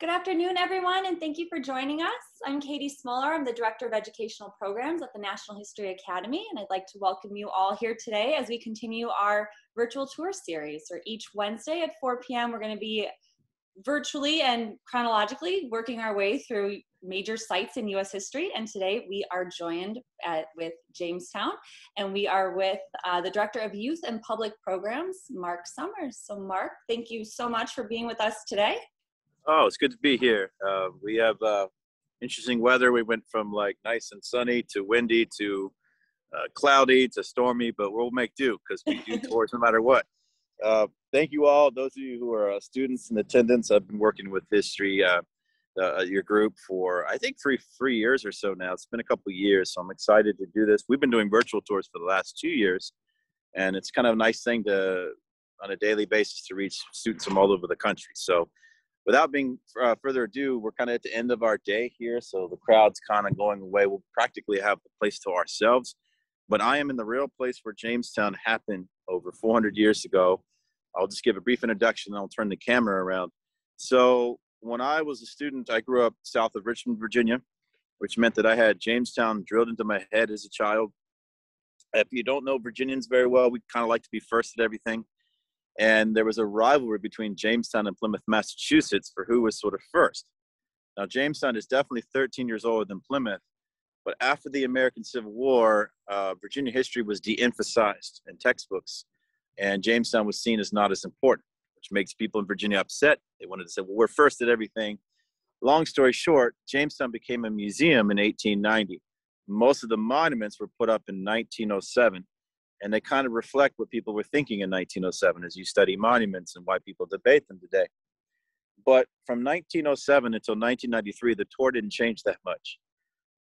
Good afternoon, everyone, and thank you for joining us. I'm Katie Smoller. I'm the Director of Educational Programs at the National History Academy, and I'd like to welcome you all here today as we continue our virtual tour series. Or each Wednesday at 4 p.m., we're going to be virtually and chronologically working our way through major sites in U.S. history. And today we are joined at, with Jamestown, and we are with uh, the Director of Youth and Public Programs, Mark Summers. So, Mark, thank you so much for being with us today. Oh, it's good to be here. Uh, we have uh, interesting weather. We went from like nice and sunny to windy to uh, cloudy to stormy, but we'll make do because we do tours no matter what. Uh, thank you all, those of you who are uh, students in attendance. I've been working with history, uh, your group, for I think three three years or so now. It's been a couple years, so I'm excited to do this. We've been doing virtual tours for the last two years, and it's kind of a nice thing to on a daily basis to reach students from all over the country. So without being uh, further ado, we're kind of at the end of our day here, so the crowd's kind of going away. We'll practically have the place to ourselves. But I am in the real place where Jamestown happened over 400 years ago. I'll just give a brief introduction and I'll turn the camera around. So, when I was a student, I grew up south of Richmond, Virginia, which meant that I had Jamestown drilled into my head as a child. If you don't know Virginians very well, we kind of like to be first at everything and there was a rivalry between Jamestown and Plymouth, Massachusetts, for who was sort of first. Now, Jamestown is definitely 13 years older than Plymouth, but after the American Civil War, uh, Virginia history was de emphasized in textbooks, and Jamestown was seen as not as important, which makes people in Virginia upset. They wanted to say, well, we're first at everything. Long story short, Jamestown became a museum in 1890. Most of the monuments were put up in 1907 and they kind of reflect what people were thinking in 1907 as you study monuments and why people debate them today. But from 1907 until 1993, the tour didn't change that much.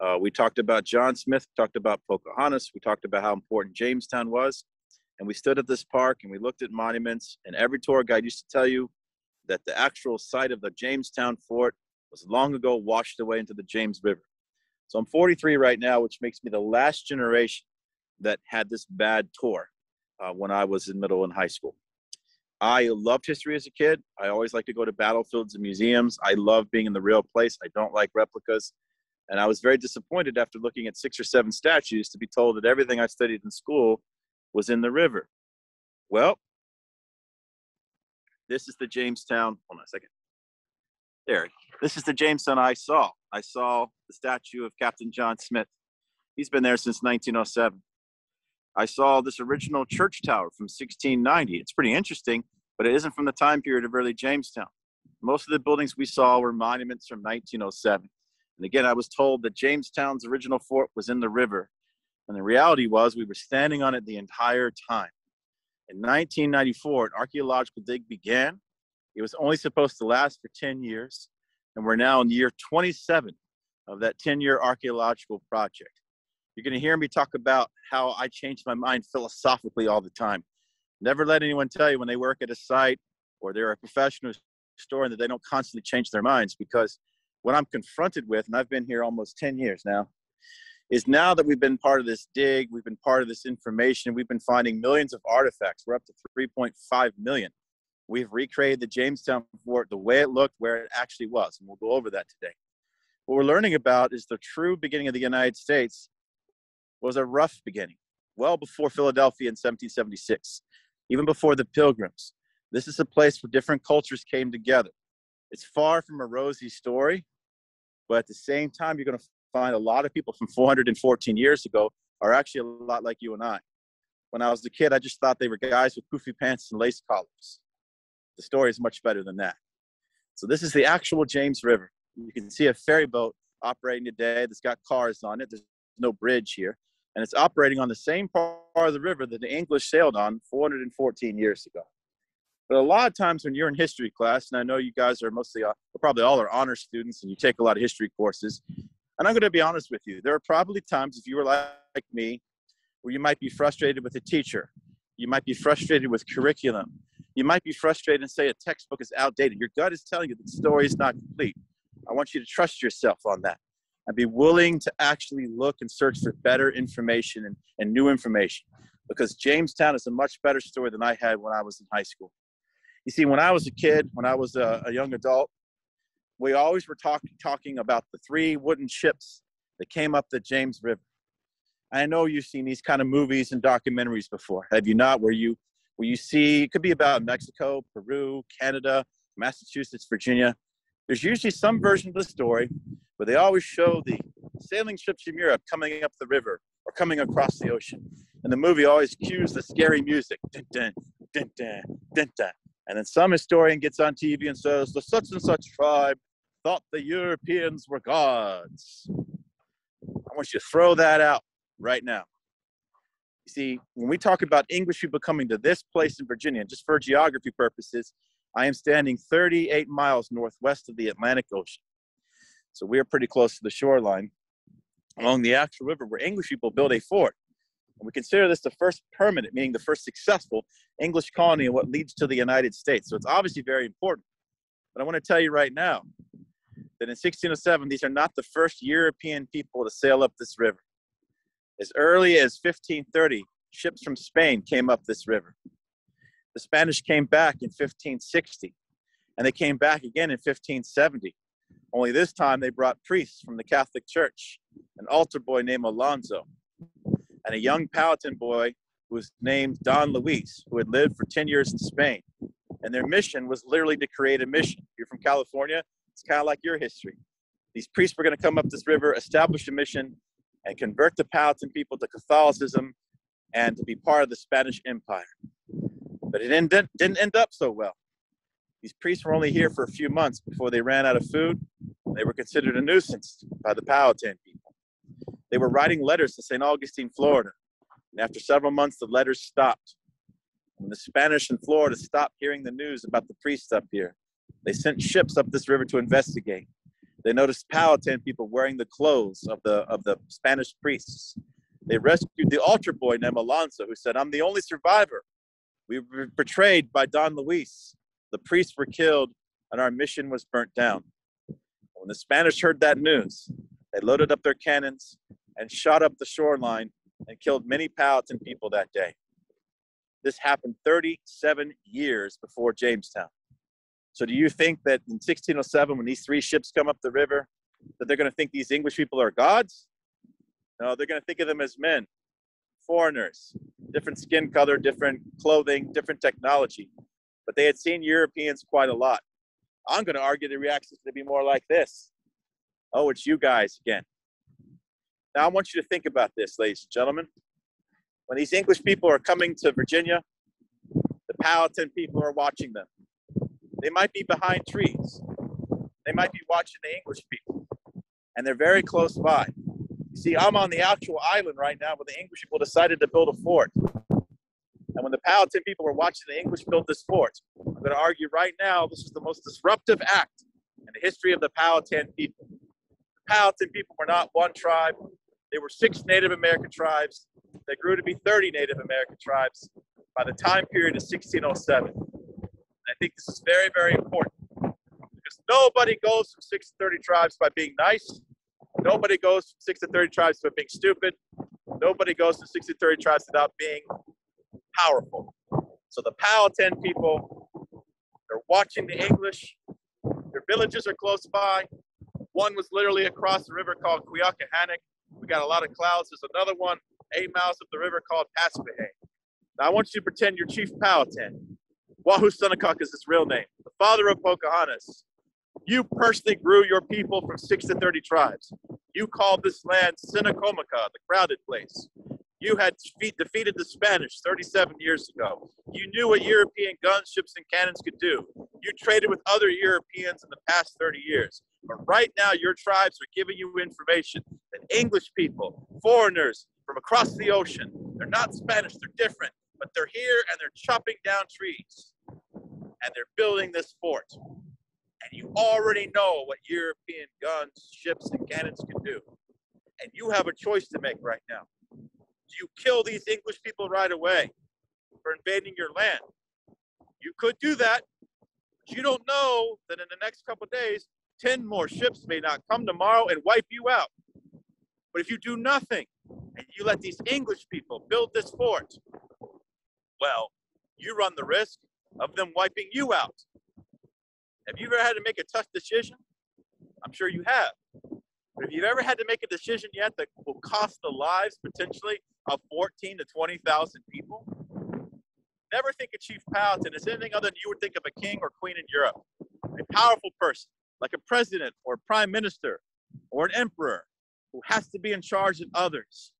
Uh, we talked about John Smith, talked about Pocahontas, we talked about how important Jamestown was, and we stood at this park and we looked at monuments. And every tour guide used to tell you that the actual site of the Jamestown fort was long ago washed away into the James River. So I'm 43 right now, which makes me the last generation that had this bad tour uh, when I was in middle and high school. I loved history as a kid. I always like to go to battlefields and museums. I love being in the real place. I don't like replicas. And I was very disappointed after looking at six or seven statues to be told that everything I studied in school was in the river. Well, this is the Jamestown. Hold on a second. There. This is the Jamestown I saw. I saw the statue of Captain John Smith. He's been there since 1907. I saw this original church tower from 1690. It's pretty interesting, but it isn't from the time period of early Jamestown. Most of the buildings we saw were monuments from 1907. And again, I was told that Jamestown's original fort was in the river. And the reality was we were standing on it the entire time. In 1994, an archaeological dig began. It was only supposed to last for 10 years. And we're now in year 27 of that 10 year archaeological project. You're going to hear me talk about how I change my mind philosophically all the time. Never let anyone tell you when they work at a site or they're a professional historian that they don't constantly change their minds because what I'm confronted with, and I've been here almost 10 years now, is now that we've been part of this dig, we've been part of this information, we've been finding millions of artifacts. We're up to 3.5 million. We've recreated the Jamestown fort the way it looked, where it actually was, and we'll go over that today. What we're learning about is the true beginning of the United States was a rough beginning, well before Philadelphia in 1776, even before the Pilgrims. This is a place where different cultures came together. It's far from a rosy story, but at the same time, you're going to find a lot of people from 414 years ago are actually a lot like you and I. When I was a kid, I just thought they were guys with poofy pants and lace collars. The story is much better than that. So this is the actual James River. You can see a ferry boat operating today that's got cars on it. There's no bridge here and it's operating on the same part of the river that the English sailed on 414 years ago. But a lot of times when you're in history class, and I know you guys are mostly, uh, probably all are honor students, and you take a lot of history courses, and I'm going to be honest with you, there are probably times if you were like, like me, where you might be frustrated with a teacher, you might be frustrated with curriculum, you might be frustrated and say a textbook is outdated. Your gut is telling you that the story is not complete. I want you to trust yourself on that and be willing to actually look and search for better information and, and new information because Jamestown is a much better story than I had when I was in high school. You see, when I was a kid, when I was a, a young adult, we always were talk, talking about the three wooden ships that came up the James River. I know you've seen these kind of movies and documentaries before, have you not? Where you where you see it could be about Mexico, Peru, Canada, Massachusetts, Virginia. There's usually some version of the story where they always show the sailing ships from Europe coming up the river or coming across the ocean. And the movie always cues the scary music. Dun, dun, dun, dun, dun, dun. And then some historian gets on TV and says, the such and such tribe thought the Europeans were gods. I want you to throw that out right now. You see, when we talk about English people coming to this place in Virginia, just for geography purposes, I am standing 38 miles northwest of the Atlantic Ocean. So we are pretty close to the shoreline along the actual river where English people built a fort. And we consider this the first permanent, meaning the first successful English colony and what leads to the United States. So it's obviously very important. But I want to tell you right now that in 1607, these are not the first European people to sail up this river. As early as 1530, ships from Spain came up this river. The Spanish came back in 1560, and they came back again in 1570. Only this time they brought priests from the Catholic Church, an altar boy named Alonso, and a young Powhatan boy who was named Don Luis, who had lived for 10 years in Spain. And their mission was literally to create a mission. If you're from California, it's kind of like your history. These priests were going to come up this river, establish a mission, and convert the Powhatan people to Catholicism and to be part of the Spanish Empire. But it didn't, didn't end up so well. These priests were only here for a few months before they ran out of food. They were considered a nuisance by the Powhatan people. They were writing letters to St. Augustine, Florida. And after several months, the letters stopped. When the Spanish in Florida stopped hearing the news about the priests up here, they sent ships up this river to investigate. They noticed Powhatan people wearing the clothes of the, of the Spanish priests. They rescued the altar boy named Alonso, who said, I'm the only survivor. We were betrayed by Don Luis. The priests were killed, and our mission was burnt down. When the Spanish heard that news, they loaded up their cannons and shot up the shoreline and killed many Powhatan people that day. This happened 37 years before Jamestown. So do you think that in 1607, when these three ships come up the river, that they're going to think these English people are gods? No, they're going to think of them as men, foreigners, different skin color, different clothing, different technology. But they had seen Europeans quite a lot. I'm going to argue the reaction is going to be more like this. Oh, it's you guys again. Now, I want you to think about this, ladies and gentlemen. When these English people are coming to Virginia, the Powhatan people are watching them. They might be behind trees. They might be watching the English people, and they're very close by. You see, I'm on the actual island right now where the English people decided to build a fort. And when the Powhatan people were watching the English build this fort, I'm going to argue right now this is the most disruptive act in the history of the Powhatan people. The Powhatan people were not one tribe, they were six Native American tribes. They grew to be 30 Native American tribes by the time period of 1607. I think this is very, very important because nobody goes from six to 30 tribes by being nice. Nobody goes from six to 30 tribes by being stupid. Nobody goes to 60 to 30 tribes without being powerful. So the Powhatan people, they're watching the English. Their villages are close by. One was literally across the river called Quiyoughcohannock. We got a lot of clouds. There's another one eight miles up the river called Paspahegh. Now I want you to pretend you're Chief Powhatan. Wahunsenacawh is his real name, the father of Pocahontas. You personally grew your people from six to 30 tribes. You called this land Tsenacommacah, the crowded place. You had defeated the Spanish 37 years ago. You knew what European guns, ships, and cannons could do. You traded with other Europeans in the past 30 years. But right now, your tribes are giving you information that English people, foreigners from across the ocean, they're not Spanish, they're different, but they're here and they're chopping down trees and they're building this fort. And you already know what European guns, ships, and cannons can do. And you have a choice to make right now. You kill these English people right away for invading your land? You could do that, but you don't know that in the next couple days, 10 more ships may not come tomorrow and wipe you out. But if you do nothing and you let these English people build this fort, well, you run the risk of them wiping you out. Have you ever had to make a tough decision I'm sure you have. But if you've ever had to make a decision yet that will cost the lives potentially of 14 to 20,000 people, never think of Chief Powhatan as anything other than you would think of a king or queen in Europe, a powerful person like a president or a prime minister or an emperor who has to be in charge of others.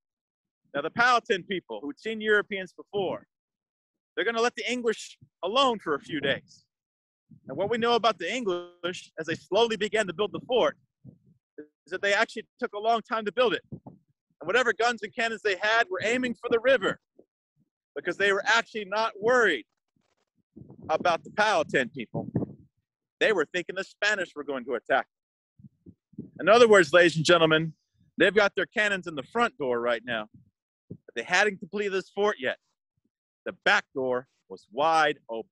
Now, the Powhatan people who'd seen Europeans before, they're going to let the English alone for a few days. And what we know about the English as they slowly began to build the fort is that they actually took a long time to build it. And whatever guns and cannons they had were aiming for the river because they were actually not worried about the Powhatan people. They were thinking the Spanish were going to attack. In other words, ladies and gentlemen, they've got their cannons in the front door right now, but they hadn't completed this fort yet. The back door was wide open.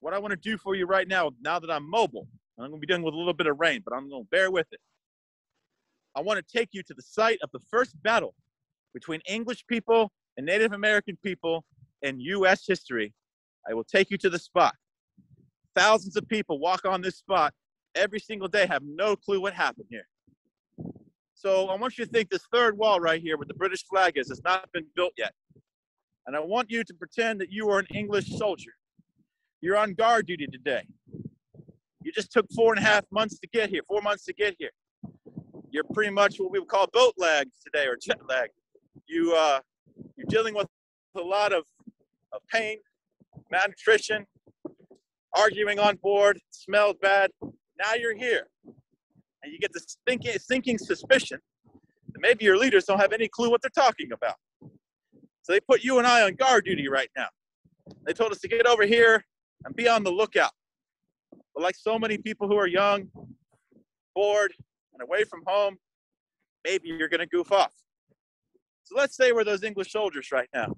What I want to do for you right now, now that I'm mobile, I'm going to be dealing with a little bit of rain, but I'm going to bear with it. I want to take you to the site of the first battle between English people and Native American people in U.S. history. I will take you to the spot. Thousands of people walk on this spot every single day, have no clue what happened here. So I want you to think this third wall right here where the British flag is has not been built yet. And I want you to pretend that you are an English soldier. You're on guard duty today. You just took four and a half months to get here, four months to get here. You're pretty much what we would call boat lag today or jet lag. You, uh, you're dealing with a lot of, of pain, malnutrition, arguing on board, smells bad. Now you're here. And you get this thinking, thinking suspicion that maybe your leaders don't have any clue what they're talking about. So they put you and I on guard duty right now. They told us to get over here and be on the lookout. But like so many people who are young, bored, and away from home, maybe you're going to goof off. So let's say we're those English soldiers right now.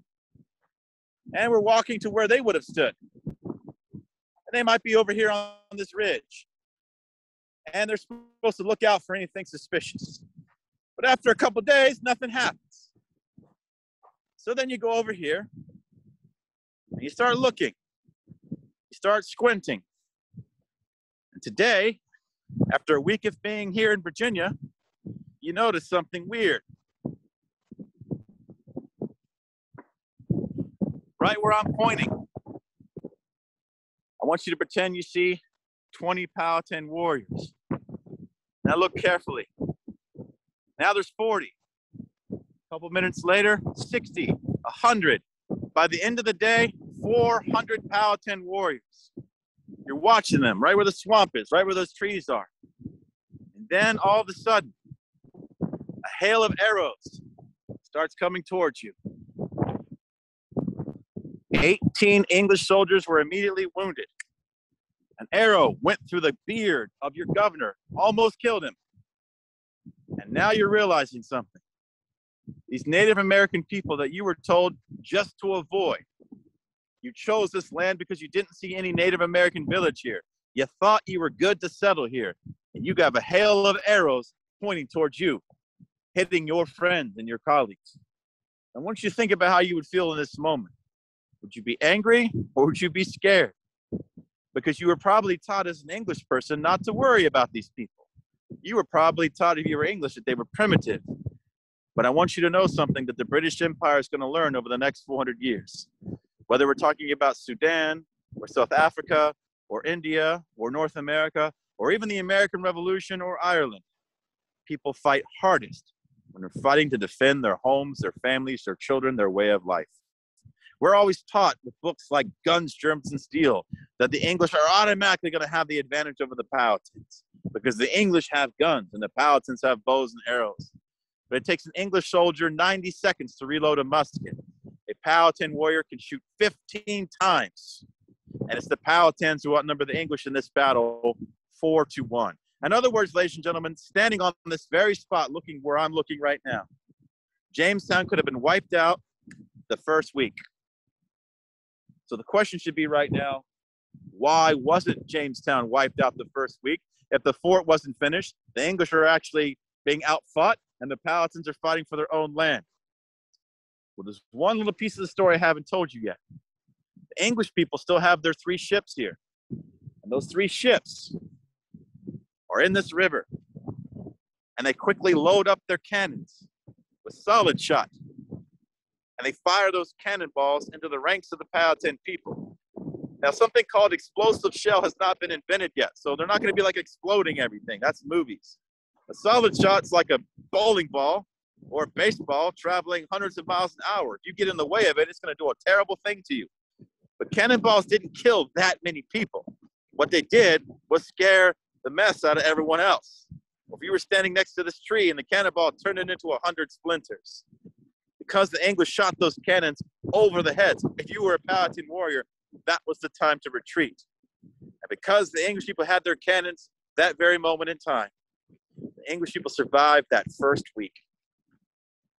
And we're walking to where they would have stood And they might be over here on this ridge. And they're supposed to look out for anything suspicious. But after a couple days, nothing happens. So then you go over here and you start looking. You start squinting. And today, after a week of being here in Virginia, you notice something weird. Right where I'm pointing, I want you to pretend you see 20 Powhatan warriors. Now look carefully. Now there's 40. A couple minutes later, 60, 100. By the end of the day, 400 Powhatan warriors. You're watching them right where the swamp is, right where those trees are. And then all of a sudden, a hail of arrows starts coming towards you. 18 English soldiers were immediately wounded. An arrow went through the beard of your governor, almost killed him. And now you're realizing something. These Native American people that you were told just to avoid. You chose this land because you didn't see any Native American village here. You thought you were good to settle here. And you got a hail of arrows pointing towards you, hitting your friends and your colleagues. I want you to think about how you would feel in this moment. Would you be angry or would you be scared? because you were probably taught as an English person not to worry about these people. You were probably taught if you were English that they were primitive. But I want you to know something that the British Empire is going to learn over the next 400 years. Whether we're talking about Sudan or South Africa or India or North America or even the American Revolution or Ireland, people fight hardest when they're fighting to defend their homes, their families, their children, their way of life. We're always taught with books like Guns, Germs, and Steel that the English are automatically going to have the advantage over the Powhatans because the English have guns and the Powhatans have bows and arrows. But it takes an English soldier 90 seconds to reload a musket. Powhatan warrior can shoot 15 times. And it's the Powhatans who outnumber the English in this battle four to one. In other words, ladies and gentlemen, standing on this very spot, looking where I'm looking right now, Jamestown could have been wiped out the first week. So the question should be right now why wasn't Jamestown wiped out the first week? If the fort wasn't finished, the English are actually being outfought and the Powhatans are fighting for their own land. Well, there's one little piece of the story I haven't told you yet. The English people still have their three ships here. And those three ships are in this river. And they quickly load up their cannons with solid shot. And they fire those cannonballs into the ranks of the Powhatan people. Now, something called explosive shell has not been invented yet. So they're not going to be like exploding everything. That's movies. A solid shot's like a bowling ball or baseball traveling hundreds of miles an hour. If you get in the way of it, it's going to do a terrible thing to you. But cannonballs didn't kill that many people. What they did was scare the mess out of everyone else. If you were standing next to this tree and the cannonball turned it into a hundred splinters, because the English shot those cannons over the heads, if you were a Powhatan warrior, that was the time to retreat. And because the English people had their cannons that very moment in time, the English people survived that first week.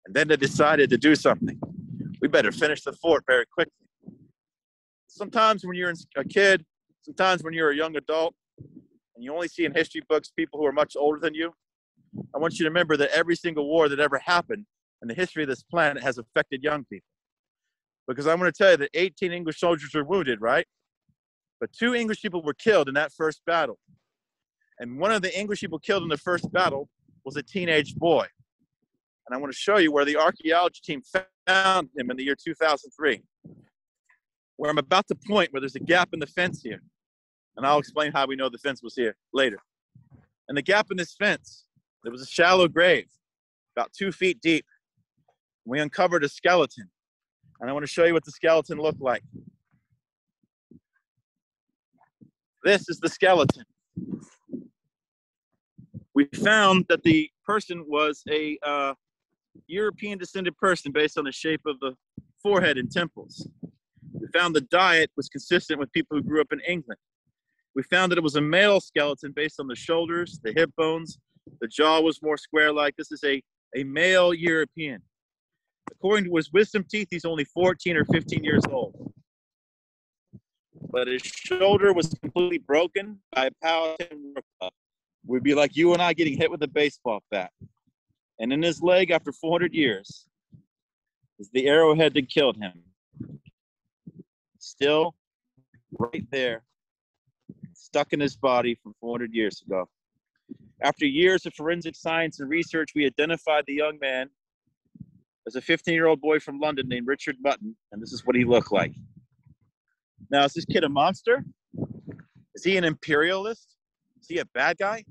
And then they decided to do something. We better finish the fort very quickly. Sometimes when you're a kid, sometimes when you're a young adult, and you only see in history books people who are much older than you, I want you to remember that every single war that ever happened in the history of this planet has affected young people. Because I'm going to tell you that 18 English soldiers were wounded, right? But two English people were killed in that first battle. And one of the English people killed in the first battle was a teenage boy. And I want to show you where the archaeology team found him in the year 2003. Where I'm about to point where there's a gap in the fence here. And I'll explain how we know the fence was here later. And the gap in this fence, there was a shallow grave, about two feet deep. We uncovered a skeleton. And I want to show you what the skeleton looked like. This is the skeleton we found that the person was a uh, European descended person based on the shape of the forehead and temples. We found the diet was consistent with people who grew up in England. We found that it was a male skeleton based on the shoulders, the hip bones, the jaw was more square like. This is a, a male European. According to his wisdom teeth, he's only 14 or 15 years old. But his shoulder was completely broken by a Powhatan would be like you and I getting hit with a baseball bat. And in his leg, after 400 years, is the arrowhead that killed him. Still right there, stuck in his body from 400 years ago. After years of forensic science and research, we identified the young man as a 15 year old boy from London named Richard Mutton, and this is what he looked like. Now, is this kid a monster? Is he an imperialist? Is he a bad guy?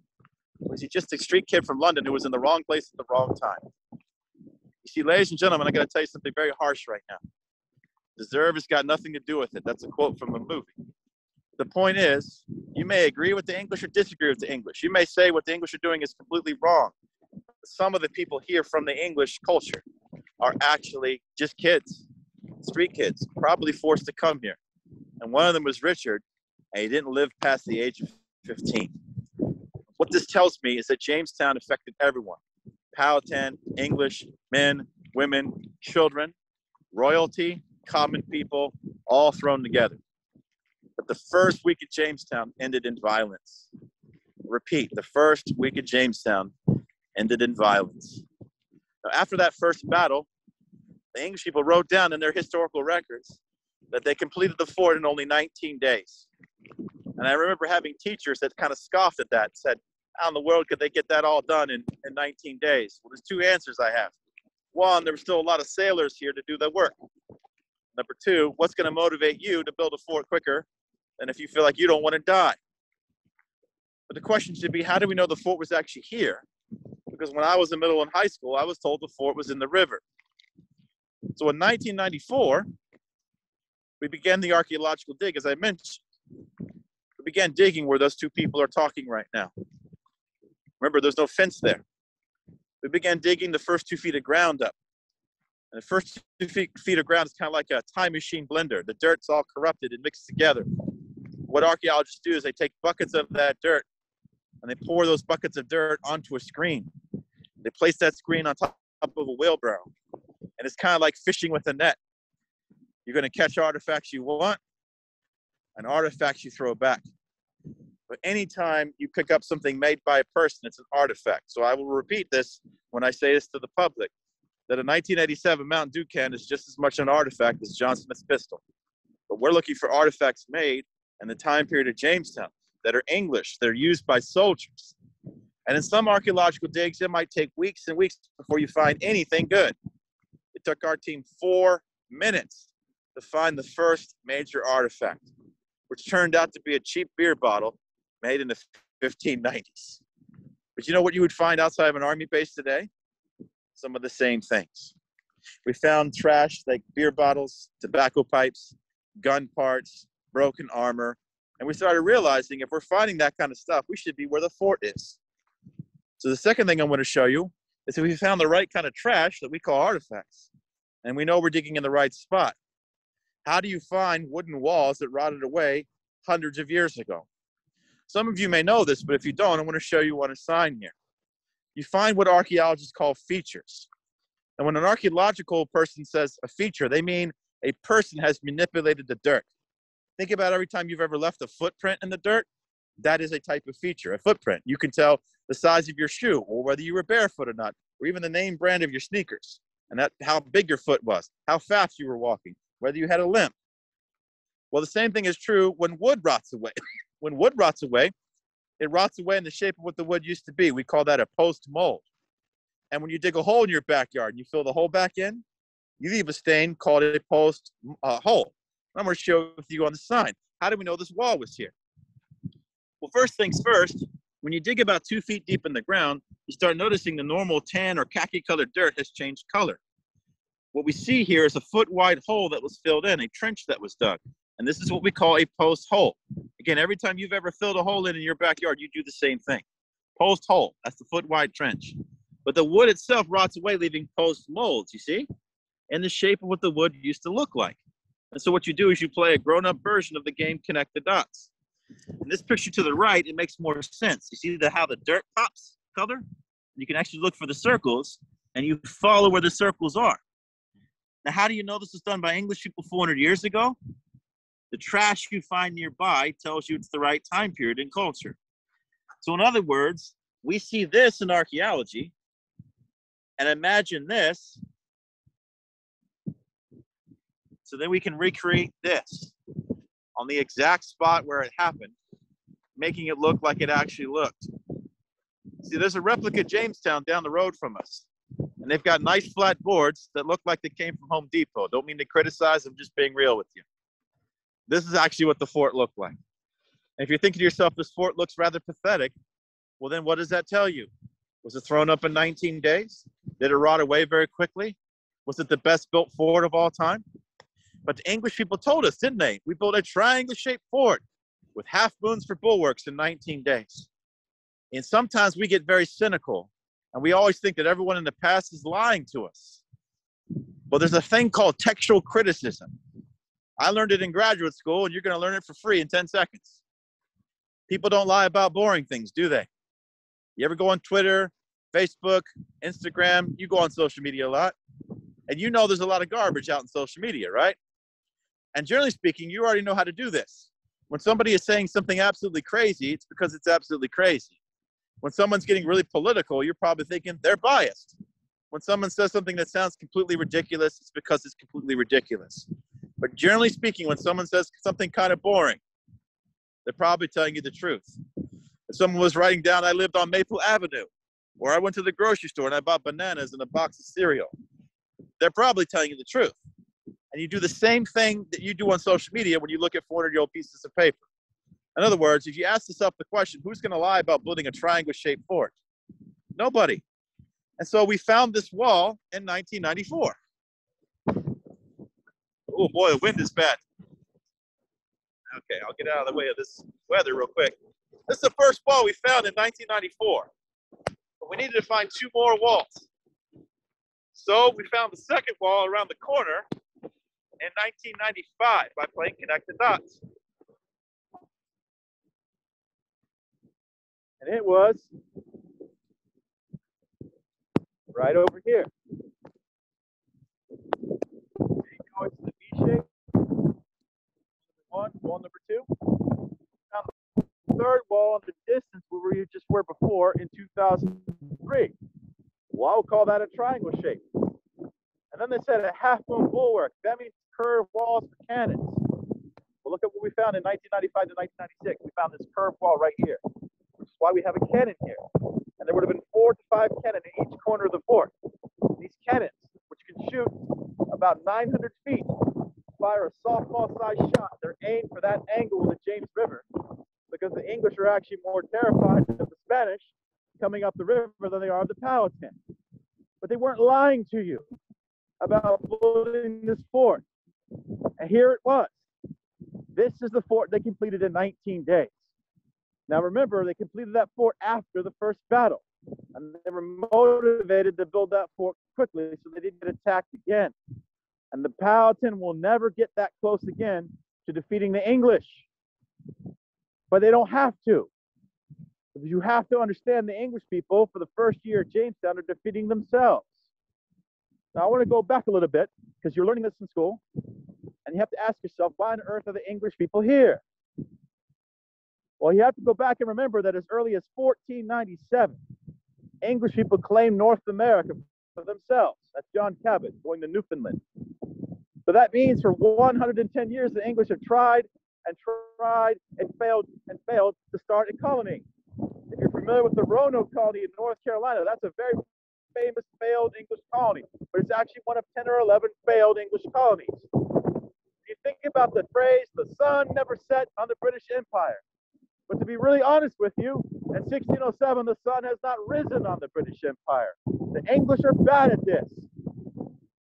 Was he just a street kid from London who was in the wrong place at the wrong time? You see, ladies and gentlemen, I got to tell you something very harsh right now. Deserve has got nothing to do with it. That's a quote from a movie. The point is, you may agree with the English or disagree with the English. You may say what the English are doing is completely wrong. Some of the people here from the English culture are actually just kids, street kids, probably forced to come here. And one of them was Richard, and he didn't live past the age of 15. What this tells me is that Jamestown affected everyone Powhatan, English, men, women, children, royalty, common people, all thrown together. But the first week at Jamestown ended in violence. Repeat, the first week at Jamestown ended in violence. Now, after that first battle, the English people wrote down in their historical records that they completed the fort in only 19 days. And I remember having teachers that kind of scoffed at that, said, How in the world could they get that all done in, in 19 days? Well, there's two answers I have. One, there were still a lot of sailors here to do the work. Number two, what's going to motivate you to build a fort quicker than if you feel like you don't want to die? But the question should be, how do we know the fort was actually here? Because when I was in middle and high school, I was told the fort was in the river. So in 1994, we began the archaeological dig, as I mentioned began digging where those two people are talking right now. Remember, there's no fence there. We began digging the first two feet of ground up. And the first two feet, feet of ground is kind of like a time machine blender. The dirt's all corrupted and mixed together. What archaeologists do is they take buckets of that dirt and they pour those buckets of dirt onto a screen. They place that screen on top of a wheelbarrow. And it's kind of like fishing with a net. You're going to catch artifacts you want and artifacts you throw back. But anytime you pick up something made by a person, it's an artifact. So I will repeat this when I say this to the public that a 1987 Mountain Dew can is just as much an artifact as John Smith's pistol. But we're looking for artifacts made in the time period of Jamestown that are English, they're used by soldiers. And in some archaeological digs, it might take weeks and weeks before you find anything good. It took our team four minutes to find the first major artifact, which turned out to be a cheap beer bottle made in the 1590s. But you know what you would find outside of an army base today? Some of the same things. We found trash like beer bottles, tobacco pipes, gun parts, broken armor, and we started realizing if we're finding that kind of stuff, we should be where the fort is. So the second thing I'm going to show you is that we found the right kind of trash that we call artifacts. And we know we're digging in the right spot. How do you find wooden walls that rotted away hundreds of years ago? Some of you may know this, but if you don't, I want to show you on a sign here. You find what archaeologists call features. And when an archaeological person says a feature, they mean a person has manipulated the dirt. Think about every time you've ever left a footprint in the dirt. That is a type of feature, a footprint. You can tell the size of your shoe or whether you were barefoot or not, or even the name brand of your sneakers and that how big your foot was, how fast you were walking, whether you had a limp. Well, the same thing is true when wood rots away. when wood rots away, it rots away in the shape of what the wood used to be. We call that a post mold. And when you dig a hole in your backyard and you fill the hole back in, you leave a stain called a post uh, hole. I'm going to show with you on the sign. How do we know this wall was here? Well, first things first, when you dig about two feet deep in the ground, you start noticing the normal tan or khaki colored dirt has changed color. What we see here is a foot wide hole that was filled in, a trench that was dug. And this is what we call a post hole. Again, every time you've ever filled a hole in in your backyard, you do the same thing. Post hole, that's the foot wide trench. But the wood itself rots away, leaving post molds, you see, in the shape of what the wood used to look like. And so what you do is you play a grown up version of the game Connect the Dots. In this picture to the right, it makes more sense. You see the, how the dirt pops color? You can actually look for the circles and you follow where the circles are. Now, how do you know this was done by English people 400 years ago? The trash you find nearby tells you it's the right time period in culture. So, in other words, we see this in archaeology and imagine this. So then we can recreate this on the exact spot where it happened, making it look like it actually looked. See, there's a replica Jamestown down the road from us, and they've got nice flat boards that look like they came from Home Depot. Don't mean to criticize, I'm just being real with you. This is actually what the fort looked like. And if you're thinking to yourself, this fort looks rather pathetic, well, then what does that tell you? Was it thrown up in 19 days? Did it rot away very quickly? Was it the best built fort of all time? But the English people told us, didn't they? We built a triangle shaped fort with half moons for bulwarks in 19 days. And sometimes we get very cynical and we always think that everyone in the past is lying to us. Well, there's a thing called textual criticism. I learned it in graduate school, and you're going to learn it for free in 10 seconds. People don't lie about boring things, do they? You ever go on Twitter, Facebook, Instagram? You go on social media a lot, and you know there's a lot of garbage out in social media, right? And generally speaking, you already know how to do this. When somebody is saying something absolutely crazy, it's because it's absolutely crazy. When someone's getting really political, you're probably thinking they're biased. When someone says something that sounds completely ridiculous, it's because it's completely ridiculous. But generally speaking, when someone says something kind of boring, they're probably telling you the truth. If someone was writing down, I lived on Maple Avenue, or I went to the grocery store and I bought bananas and a box of cereal, they're probably telling you the truth and you do the same thing that you do on social media when you look at 400 year old pieces of paper. In other words, if you ask yourself the question, who's going to lie about building a triangle shaped fort? Nobody. And so we found this wall in 1994. Oh boy, the wind is bad. Okay, I'll get out of the way of this weather real quick. This is the first wall we found in 1994. But we needed to find two more walls. So we found the second wall around the corner in 1995 by playing Connect the Dots. And it was right over here. You go into the V shape. One, wall number two. Now third wall in the distance where we just were before in 2003. Well, I would call that a triangle shape. And then they said a half moon bulwark. That means curved walls for cannons. Well, look at what we found in 1995 to 1996. We found this curved wall right here, which is why we have a cannon here. And and there would have been four to five cannon in each corner of the fort. These cannons, which can shoot about 900 feet, fire a softball-sized shot. They're aimed for that angle of the James River because the English are actually more terrified of the Spanish coming up the river than they are of the Powhatan. But they weren't lying to you about building this fort. And here it was. This is the fort they completed in 19 days. Now remember, they completed that fort after the first battle. And they were motivated to build that fort quickly so they didn't get attacked again. And the Powhatan will never get that close again to defeating the English. But they don't have to. Because you have to understand the English people for the first year at Jamestown are defeating themselves. Now I want to go back a little bit because you're learning this in school. And you have to ask yourself, why on earth are the English people here? Well, you have to go back and remember that as early as 1497, English people claimed North America for themselves. That's John Cabot going to Newfoundland. So that means for 110 years, the English have tried and tried and failed and failed to start a colony. If you're familiar with the Roanoke colony in North Carolina, that's a very famous failed English colony, but it's actually one of 10 or 11 failed English colonies. If you think about the phrase, the sun never set on the British Empire. But to be really honest with you, in 1607, the sun has not risen on the British Empire. The English are bad at this.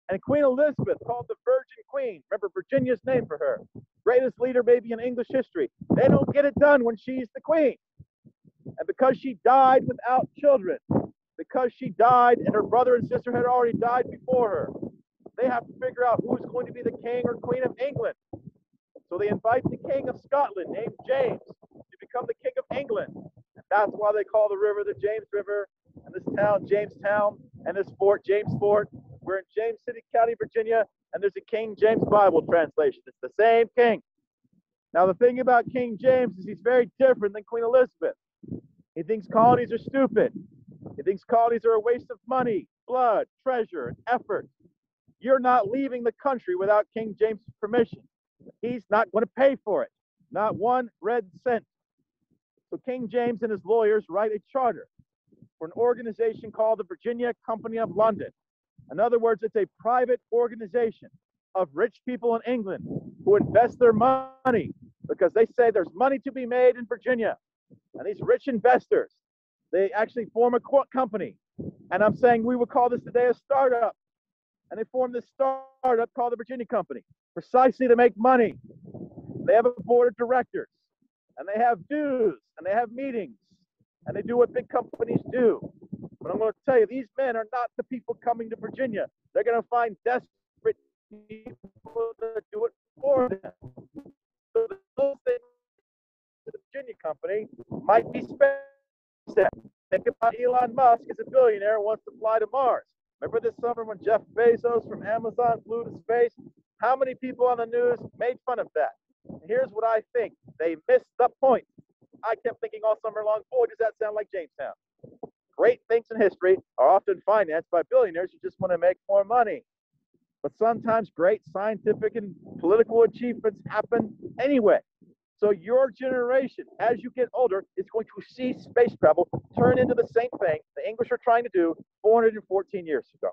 And Queen Elizabeth, called the Virgin Queen, remember Virginia's name for her, greatest leader maybe in English history. They don't get it done when she's the queen. And because she died without children, because she died and her brother and sister had already died before her, they have to figure out who's going to be the king or queen of England. So they invite the king of Scotland, named James, become the king of England. And that's why they call the river the James River, and this town Jamestown, and this fort James Fort. We're in James City County, Virginia, and there's a King James Bible translation. It's the same king. Now, the thing about King James is he's very different than Queen Elizabeth. He thinks colonies are stupid. He thinks colonies are a waste of money, blood, treasure, and effort. You're not leaving the country without King James' permission. He's not going to pay for it, not one red cent. So King James and his lawyers write a charter for an organization called the Virginia Company of London. In other words, it's a private organization of rich people in England who invest their money because they say there's money to be made in Virginia. And these rich investors, they actually form a company. And I'm saying we would call this today a startup. And they form this startup called the Virginia Company precisely to make money. They have a board of directors and they have dues and they have meetings and they do what big companies do. But I'm going to tell you, these men are not the people coming to Virginia. They're going to find desperate people to do it for them. So those things the Virginia company might be SpaceX. Think about Elon Musk as a billionaire wants to fly to Mars. Remember this summer when Jeff Bezos from Amazon flew to space? How many people on the news made fun of that? Here's what I think they missed the point. I kept thinking all summer long, boy, does that sound like Jamestown. Great things in history are often financed by billionaires who just want to make more money. But sometimes great scientific and political achievements happen anyway. So your generation, as you get older, is going to see space travel turn into the same thing the English are trying to do 414 years ago.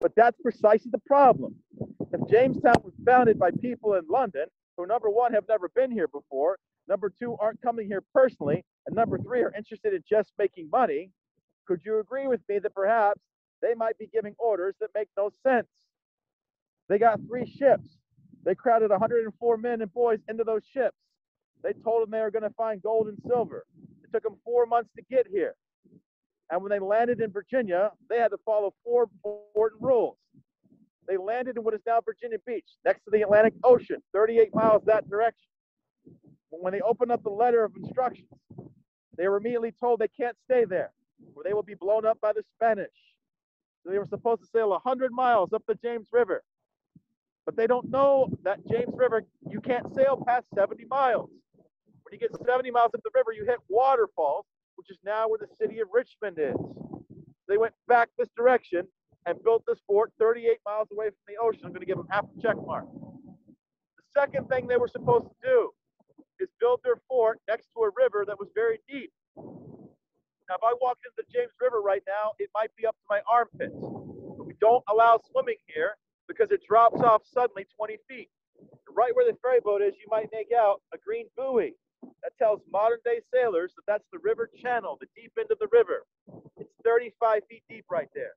But that's precisely the problem. If Jamestown was founded by people in London who, number one, have never been here before, number two, aren't coming here personally, and number three, are interested in just making money, could you agree with me that perhaps they might be giving orders that make no sense? They got three ships. They crowded 104 men and boys into those ships. They told them they were going to find gold and silver. It took them four months to get here. And when they landed in Virginia, they had to follow four important rules. They landed in what is now Virginia Beach, next to the Atlantic Ocean, 38 miles that direction. When they opened up the letter of instructions, they were immediately told they can't stay there, or they will be blown up by the Spanish. So they were supposed to sail 100 miles up the James River. But they don't know that James River, you can't sail past 70 miles. When you get 70 miles up the river, you hit waterfalls, which is now where the city of Richmond is. They went back this direction and built this fort 38 miles away from the ocean. I'm going to give them half a check mark. The second thing they were supposed to do is build their fort next to a river that was very deep. Now, if I walk into the James River right now, it might be up to my armpits. But we don't allow swimming here because it drops off suddenly 20 feet. Right where the ferry boat is, you might make out a green buoy. That tells modern day sailors that that's the river channel, the deep end of the river. It's 35 feet deep right there,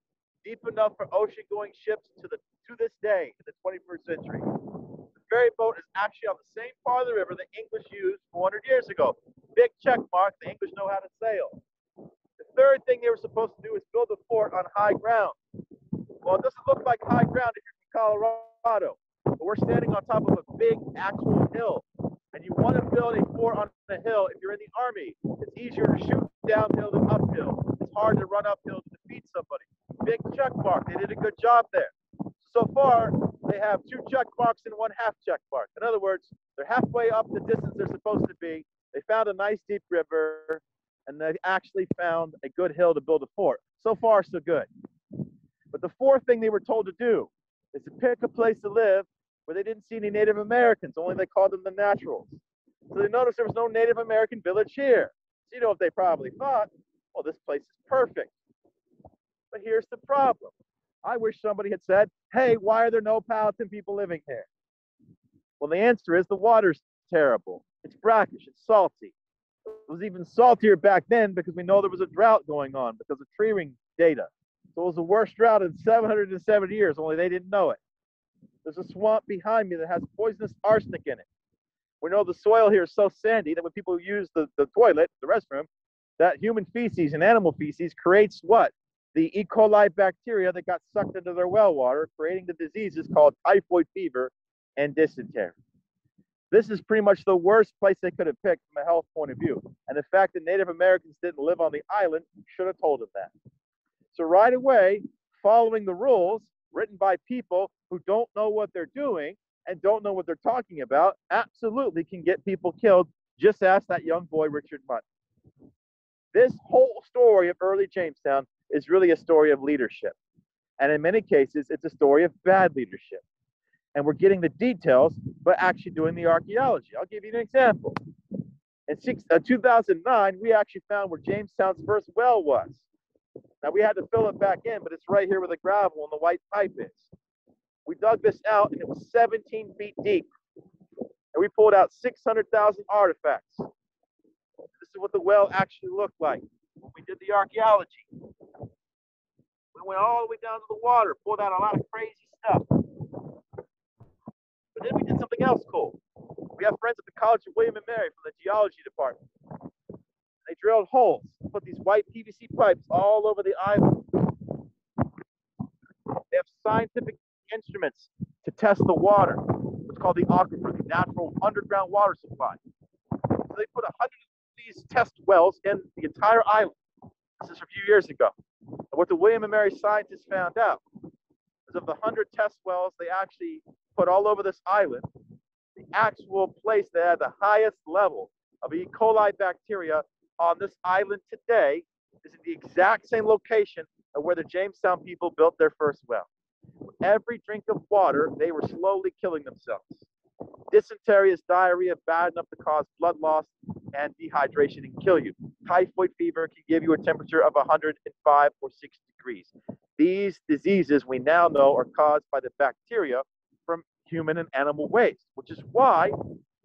deep enough for ocean going ships to the to this day in the 21st century. The ferry boat is actually on the same part of the river the English used 400 years ago. Big check mark, the English know how to sail. The third thing they were supposed to do is build a fort on high ground. Well, it doesn't look like high ground if you're from Colorado, but we're standing on top of a big actual hill. And you want to build a fort on the hill if you're in the army. It's easier to shoot downhill than uphill. It's hard to run uphill to defeat somebody. Big check mark. They did a good job there. So far, they have two check marks and one half check mark. In other words, they're halfway up the distance they're supposed to be. They found a nice deep river and they actually found a good hill to build a fort. So far, so good. But the fourth thing they were told to do is to pick a place to live where they didn't see any Native Americans, only they called them the naturals. So they noticed there was no Native American village here. So you know what they probably thought? Well, this place is perfect. But here's the problem. I wish somebody had said, hey, why are there no Powhatan people living here? Well, the answer is the water's terrible. It's brackish, it's salty. It was even saltier back then because we know there was a drought going on because of tree ring data. So it was the worst drought in 770 years, only they didn't know it. There's a swamp behind me that has poisonous arsenic in it. We know the soil here is so sandy that when people use the, the toilet, the restroom, that human feces and animal feces creates what? The E. coli bacteria that got sucked into their well water, creating the diseases called typhoid fever and dysentery. This is pretty much the worst place they could have picked from a health point of view. And the fact that Native Americans didn't live on the island should have told them that. So right away, following the rules written by people who don't know what they're doing and don't know what they're talking about absolutely can get people killed. Just ask that young boy, Richard Mutt. This whole story of early Jamestown is really a story of leadership. And in many cases, it's a story of bad leadership. And we're getting the details, but actually doing the archaeology. I'll give you an example. In six, uh, 2009, we actually found where Jamestown's first well was. Now we had to fill it back in, but it's right here where the gravel and the white pipe is. We dug this out and it was 17 feet deep. And we pulled out 600,000 artifacts. This is what the well actually looked like when we did the archaeology. We went all the way down to the water, pulled out a lot of crazy stuff. But then we did something else cool. We have friends at the College of William and Mary from the geology department. They drilled holes, put these white PVC pipes all over the island. They have scientific instruments to test the water, what's called the aquifer, the natural underground water supply. So they put a hundred of these test wells in the entire island. This is a few years ago. And what the William and Mary scientists found out is of the hundred test wells they actually put all over this island, the actual place that had the highest level of E. coli bacteria on this island today is in the exact same location of where the Jamestown people built their first well. Every drink of water, they were slowly killing themselves. Dysentery is diarrhea bad enough to cause blood loss and dehydration and kill you. Typhoid fever can give you a temperature of 105 or 6 degrees. These diseases we now know are caused by the bacteria from human and animal waste, which is why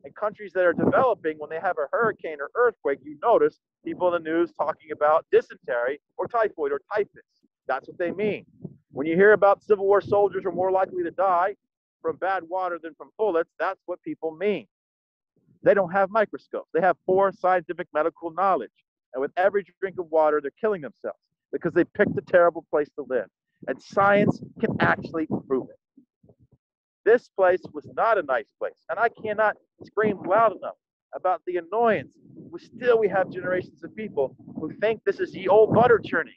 in countries that are developing, when they have a hurricane or earthquake, you notice people in the news talking about dysentery or typhoid or typhus. That's what they mean. When you hear about Civil War soldiers are more likely to die from bad water than from bullets, that's what people mean. They don't have microscopes. They have poor scientific medical knowledge. And with every drink of water, they're killing themselves because they picked a terrible place to live. And science can actually prove it. This place was not a nice place. And I cannot scream loud enough about the annoyance. We still we have generations of people who think this is the old butter churning.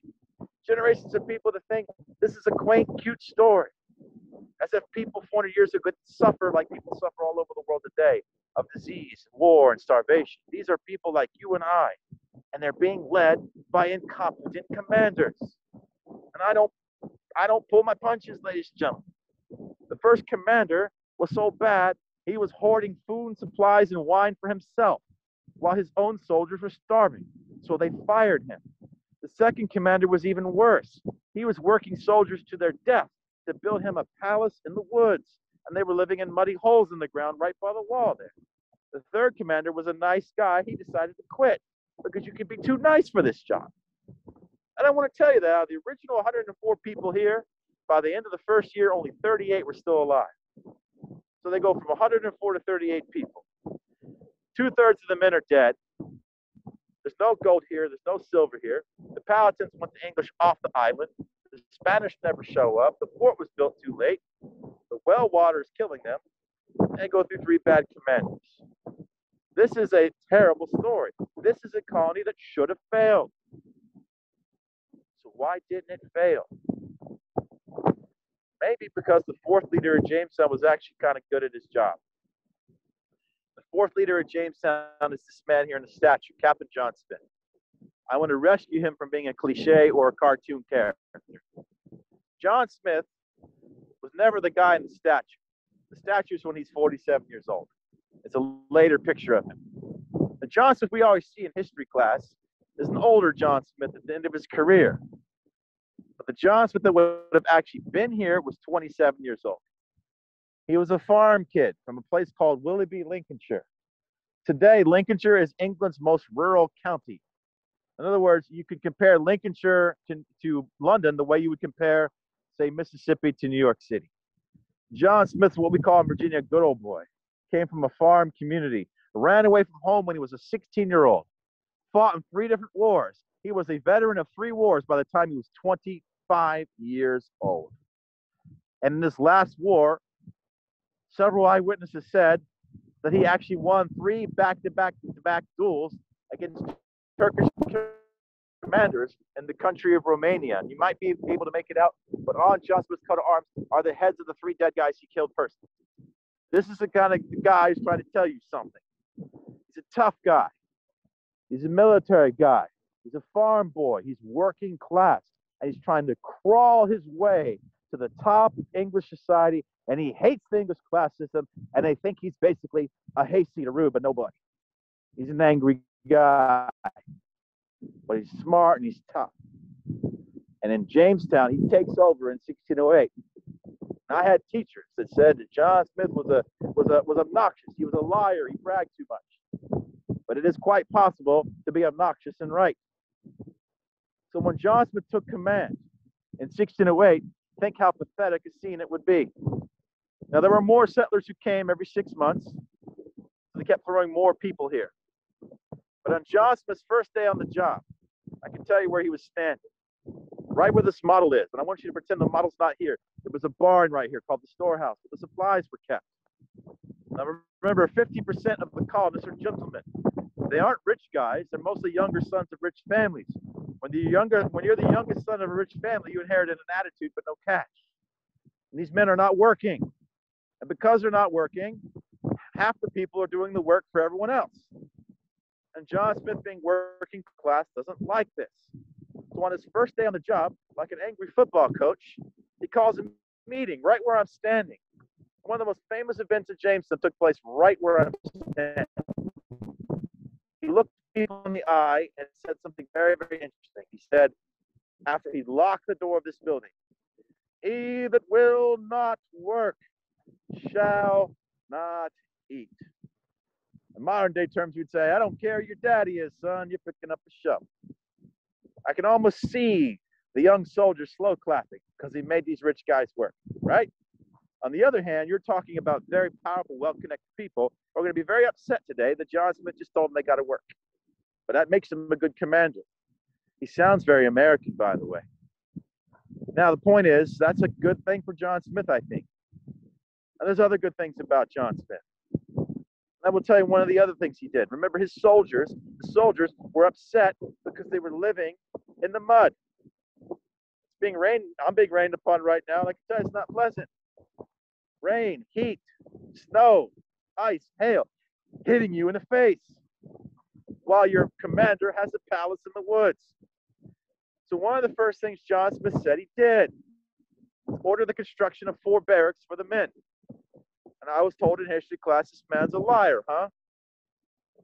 Generations of people that think this is a quaint, cute story. As if people 400 years ago could suffer like people suffer all over the world today of disease, war, and starvation. These are people like you and I, and they're being led by incompetent commanders. And I don't, I don't pull my punches, ladies and gentlemen. The first commander was so bad, he was hoarding food, and supplies, and wine for himself while his own soldiers were starving. So they fired him. The second commander was even worse. He was working soldiers to their death to build him a palace in the woods, and they were living in muddy holes in the ground right by the wall there. The third commander was a nice guy. He decided to quit because you could be too nice for this job. And I want to tell you that the original 104 people here, by the end of the first year, only 38 were still alive. So they go from 104 to 38 people. Two thirds of the men are dead. There's no gold here. There's no silver here. The Powhatans want the English off the island. The Spanish never show up. The fort was built too late. The well water is killing them. And go through three bad commanders. This is a terrible story. This is a colony that should have failed. So why didn't it fail? Maybe because the fourth leader of Jamestown was actually kind of good at his job. The fourth leader of Jamestown is this man here in the statue, Captain John Smith. I want to rescue him from being a cliche or a cartoon character. John Smith never the guy in the statue. The statue is when he's 47 years old. It's a later picture of him. The John Smith we always see in history class is an older John Smith at the end of his career. But the John Smith that would have actually been here was 27 years old. He was a farm kid from a place called Willoughby, Lincolnshire. Today, Lincolnshire is England's most rural county. In other words, you could compare Lincolnshire to, to London the way you would compare, say, Mississippi to New York City. John Smith, what we call in Virginia, good old boy, came from a farm community, ran away from home when he was a 16 year old, fought in three different wars. He was a veteran of three wars by the time he was 25 years old. And in this last war, several eyewitnesses said that he actually won three back to back to back duels against Turkish commanders in the country of Romania. You might be able to make it out, but on Smith's coat of arms are the heads of the three dead guys he killed personally. This is the kind of guy who's trying to tell you something. He's a tough guy. He's a military guy. He's a farm boy. He's working class. And he's trying to crawl his way to the top of English society. And he hates the English class system. And they think he's basically a hayseed but nobody. He's an angry guy. But he's smart and he's tough. And in Jamestown, he takes over in 1608. I had teachers that said that John Smith was a was a was obnoxious. He was a liar. He bragged too much. But it is quite possible to be obnoxious and right. So when John Smith took command in 1608, think how pathetic a scene it would be. Now there were more settlers who came every six months. They kept throwing more people here. But on John Smith's first day on the job, I can tell you where he was standing right where this model is. And I want you to pretend the model's not here. There was a barn right here called the storehouse where the supplies were kept. Now remember, 50% of the colonists are gentlemen. They aren't rich guys. They're mostly younger sons of rich families. When you're younger, when you're the youngest son of a rich family, you inherited an attitude but no cash. And these men are not working. And because they're not working, half the people are doing the work for everyone else. And John Smith, being working class, doesn't like this. So on his first day on the job, like an angry football coach, he calls a meeting right where I'm standing. One of the most famous events at Jamestown took place right where I'm standing. He looked people in the eye and said something very, very interesting. He said, after he locked the door of this building, he that will not work shall not eat. In modern day terms, you'd say, I don't care who your daddy is, son, you're picking up a shovel. I can almost see the young soldier slow clapping because he made these rich guys work, right? On the other hand, you're talking about very powerful, well connected people who are going to be very upset today that John Smith just told them they got to work. But that makes him a good commander. He sounds very American, by the way. Now, the point is, that's a good thing for John Smith, I think. And there's other good things about John Smith. I will tell you one of the other things he did. Remember, his soldiers, the soldiers were upset because they were living in the mud. It's being rained, I'm being rained upon right now. Like I said, it's not pleasant. Rain, heat, snow, ice, hail, hitting you in the face while your commander has a palace in the woods. So one of the first things John Smith said he did order the construction of four barracks for the men. And I was told in history class, this man's a liar, huh?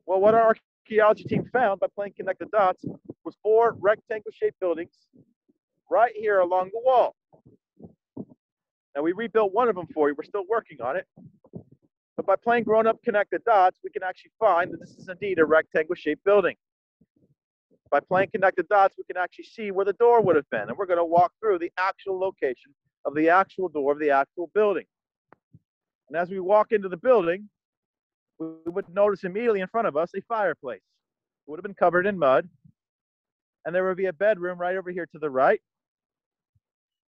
Well, what our archaeology team found by playing connect the dots was four rectangle shaped buildings right here along the wall. Now we rebuilt one of them for you. We're still working on it. But by playing grown up connect the dots, we can actually find that this is indeed a rectangle shaped building. By playing connect the dots, we can actually see where the door would have been. And we're going to walk through the actual location of the actual door of the actual building. And as we walk into the building, we would notice immediately in front of us a fireplace. It would have been covered in mud. And there would be a bedroom right over here to the right.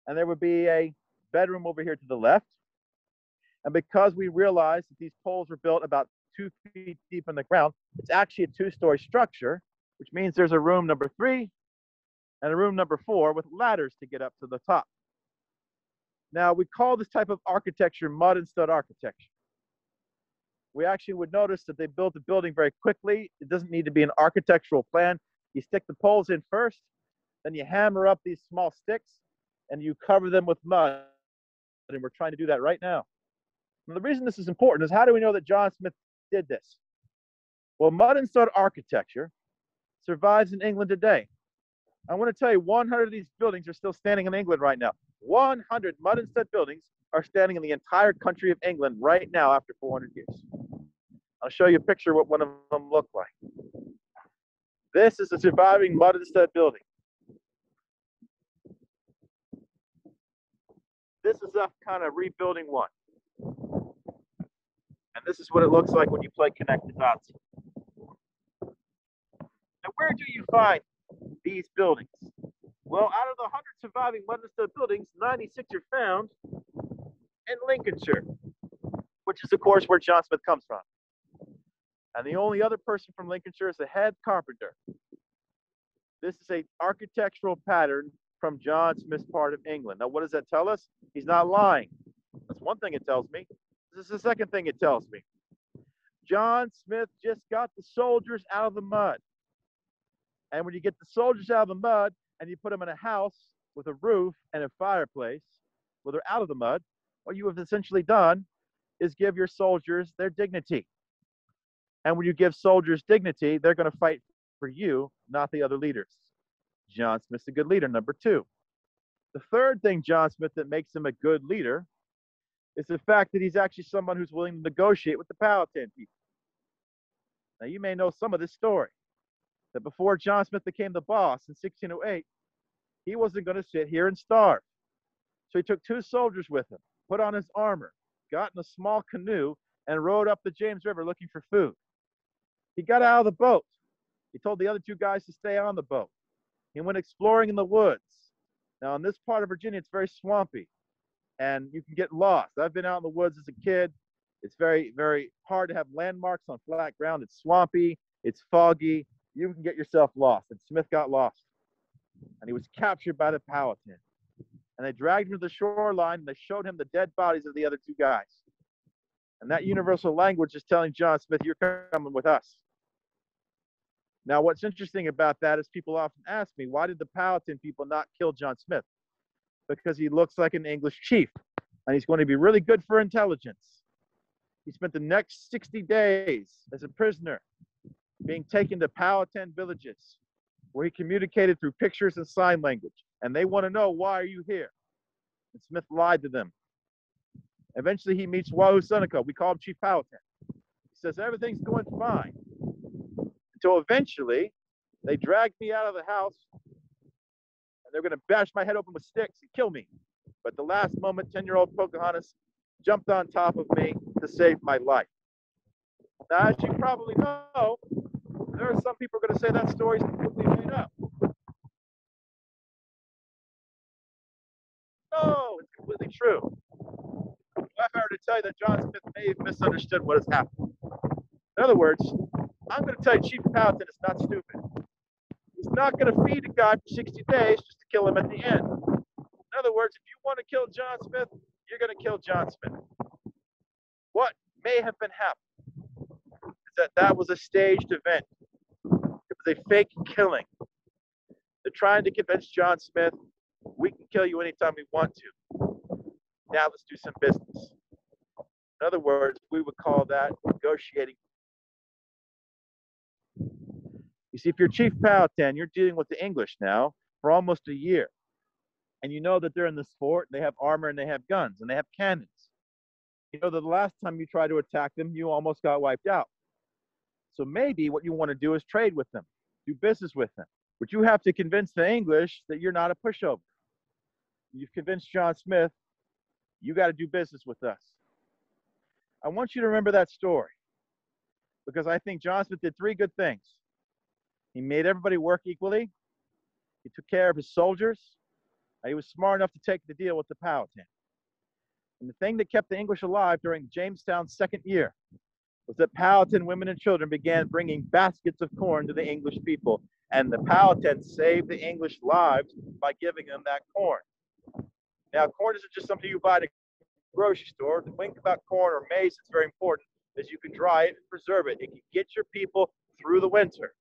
And there would be a bedroom over here to the left. And because we realized that these poles were built about two feet deep in the ground, it's actually a two story structure, which means there's a room number three and a room number four with ladders to get up to the top. Now, we call this type of architecture mud and stud architecture. We actually would notice that they built the building very quickly. It doesn't need to be an architectural plan. You stick the poles in first, then you hammer up these small sticks, and you cover them with mud. And we're trying to do that right now. And the reason this is important is how do we know that John Smith did this? Well, mud and stud architecture survives in England today. I want to tell you 100 of these buildings are still standing in England right now. 100 mud and stud buildings are standing in the entire country of England right now after 400 years. I'll show you a picture of what one of them looked like. This is a surviving mud and stud building. This is a kind of rebuilding one. And this is what it looks like when you play connect the dots. Now, where do you find these buildings? Well, out of the 100 surviving mud buildings, 96 are found in Lincolnshire, which is, of course, where John Smith comes from. And the only other person from Lincolnshire is the head carpenter. This is a architectural pattern from John Smith's part of England. Now, what does that tell us? He's not lying. That's one thing it tells me. This is the second thing it tells me. John Smith just got the soldiers out of the mud. And when you get the soldiers out of the mud and you put them in a house with a roof and a fireplace, where they're out of the mud, what you have essentially done is give your soldiers their dignity. And when you give soldiers dignity, they're going to fight for you, not the other leaders. John Smith's a good leader. Number two. The third thing, John Smith, that makes him a good leader is the fact that he's actually someone who's willing to negotiate with the Powhatan people. Now, you may know some of this story that before John Smith became the boss in 1608, he wasn't going to sit here and starve. So he took two soldiers with him, put on his armor, got in a small canoe, and rowed up the James River looking for food. He got out of the boat. He told the other two guys to stay on the boat. He went exploring in the woods. Now, in this part of Virginia, it's very swampy and you can get lost. I've been out in the woods as a kid. It's very, very hard to have landmarks on flat ground. It's swampy, it's foggy. You can get yourself lost. And Smith got lost. And he was captured by the Powhatan. And they dragged him to the shoreline and they showed him the dead bodies of the other two guys. And that universal language is telling John Smith, You're coming with us. Now, what's interesting about that is people often ask me, Why did the Powhatan people not kill John Smith? because he looks like an English chief and he's going to be really good for intelligence. He spent the next 60 days as a prisoner being taken to Powhatan villages where he communicated through pictures and sign language. And they want to know, why are you here? And Smith lied to them. Eventually, he meets Wahunsenacawh. We call him Chief Powhatan. He says, everything's going fine. Until eventually, they dragged me out of the house and they're going to bash my head open with sticks and kill me. But the last moment, 10 year old Pocahontas jumped on top of me to save my life. Now, as you probably know, there are some people going to say that story's completely made up. No, it's completely true. If I were to tell you that John Smith may have misunderstood what has happened. In other words, I'm going to tell you Chief Powhatan is not stupid. He's not going to feed a guy for 60 days just to kill him at the end. In other words, if you want to kill John Smith, you're going to kill John Smith. What may have been happening is that that was a staged event. Was a fake killing. They're trying to convince John Smith, we can kill you anytime we want to. Now let's do some business. In other words, we would call that negotiating You see, if you're Chief Powhatan, you're dealing with the English now for almost a year. And you know that they're in the fort, they have armor and they have guns and they have cannons. You know that the last time you tried to attack them, you almost got wiped out. So maybe what you want to do is trade with them, do business with them. But you have to convince the English that you're not a pushover. You've convinced John Smith, you got to do business with us. I want you to remember that story because I think John Smith did three good things. He made everybody work equally. He took care of his soldiers. And he was smart enough to take the deal with the Powhatan. And the thing that kept the English alive during Jamestown's second year was that Powhatan women and children began bringing baskets of corn to the English people. And the Powhatan saved the English lives by giving them that corn. Now, corn isn't just something you buy at a grocery store. The thing about corn or maize that's very important is you can dry it and preserve it. It can get your people through the winter.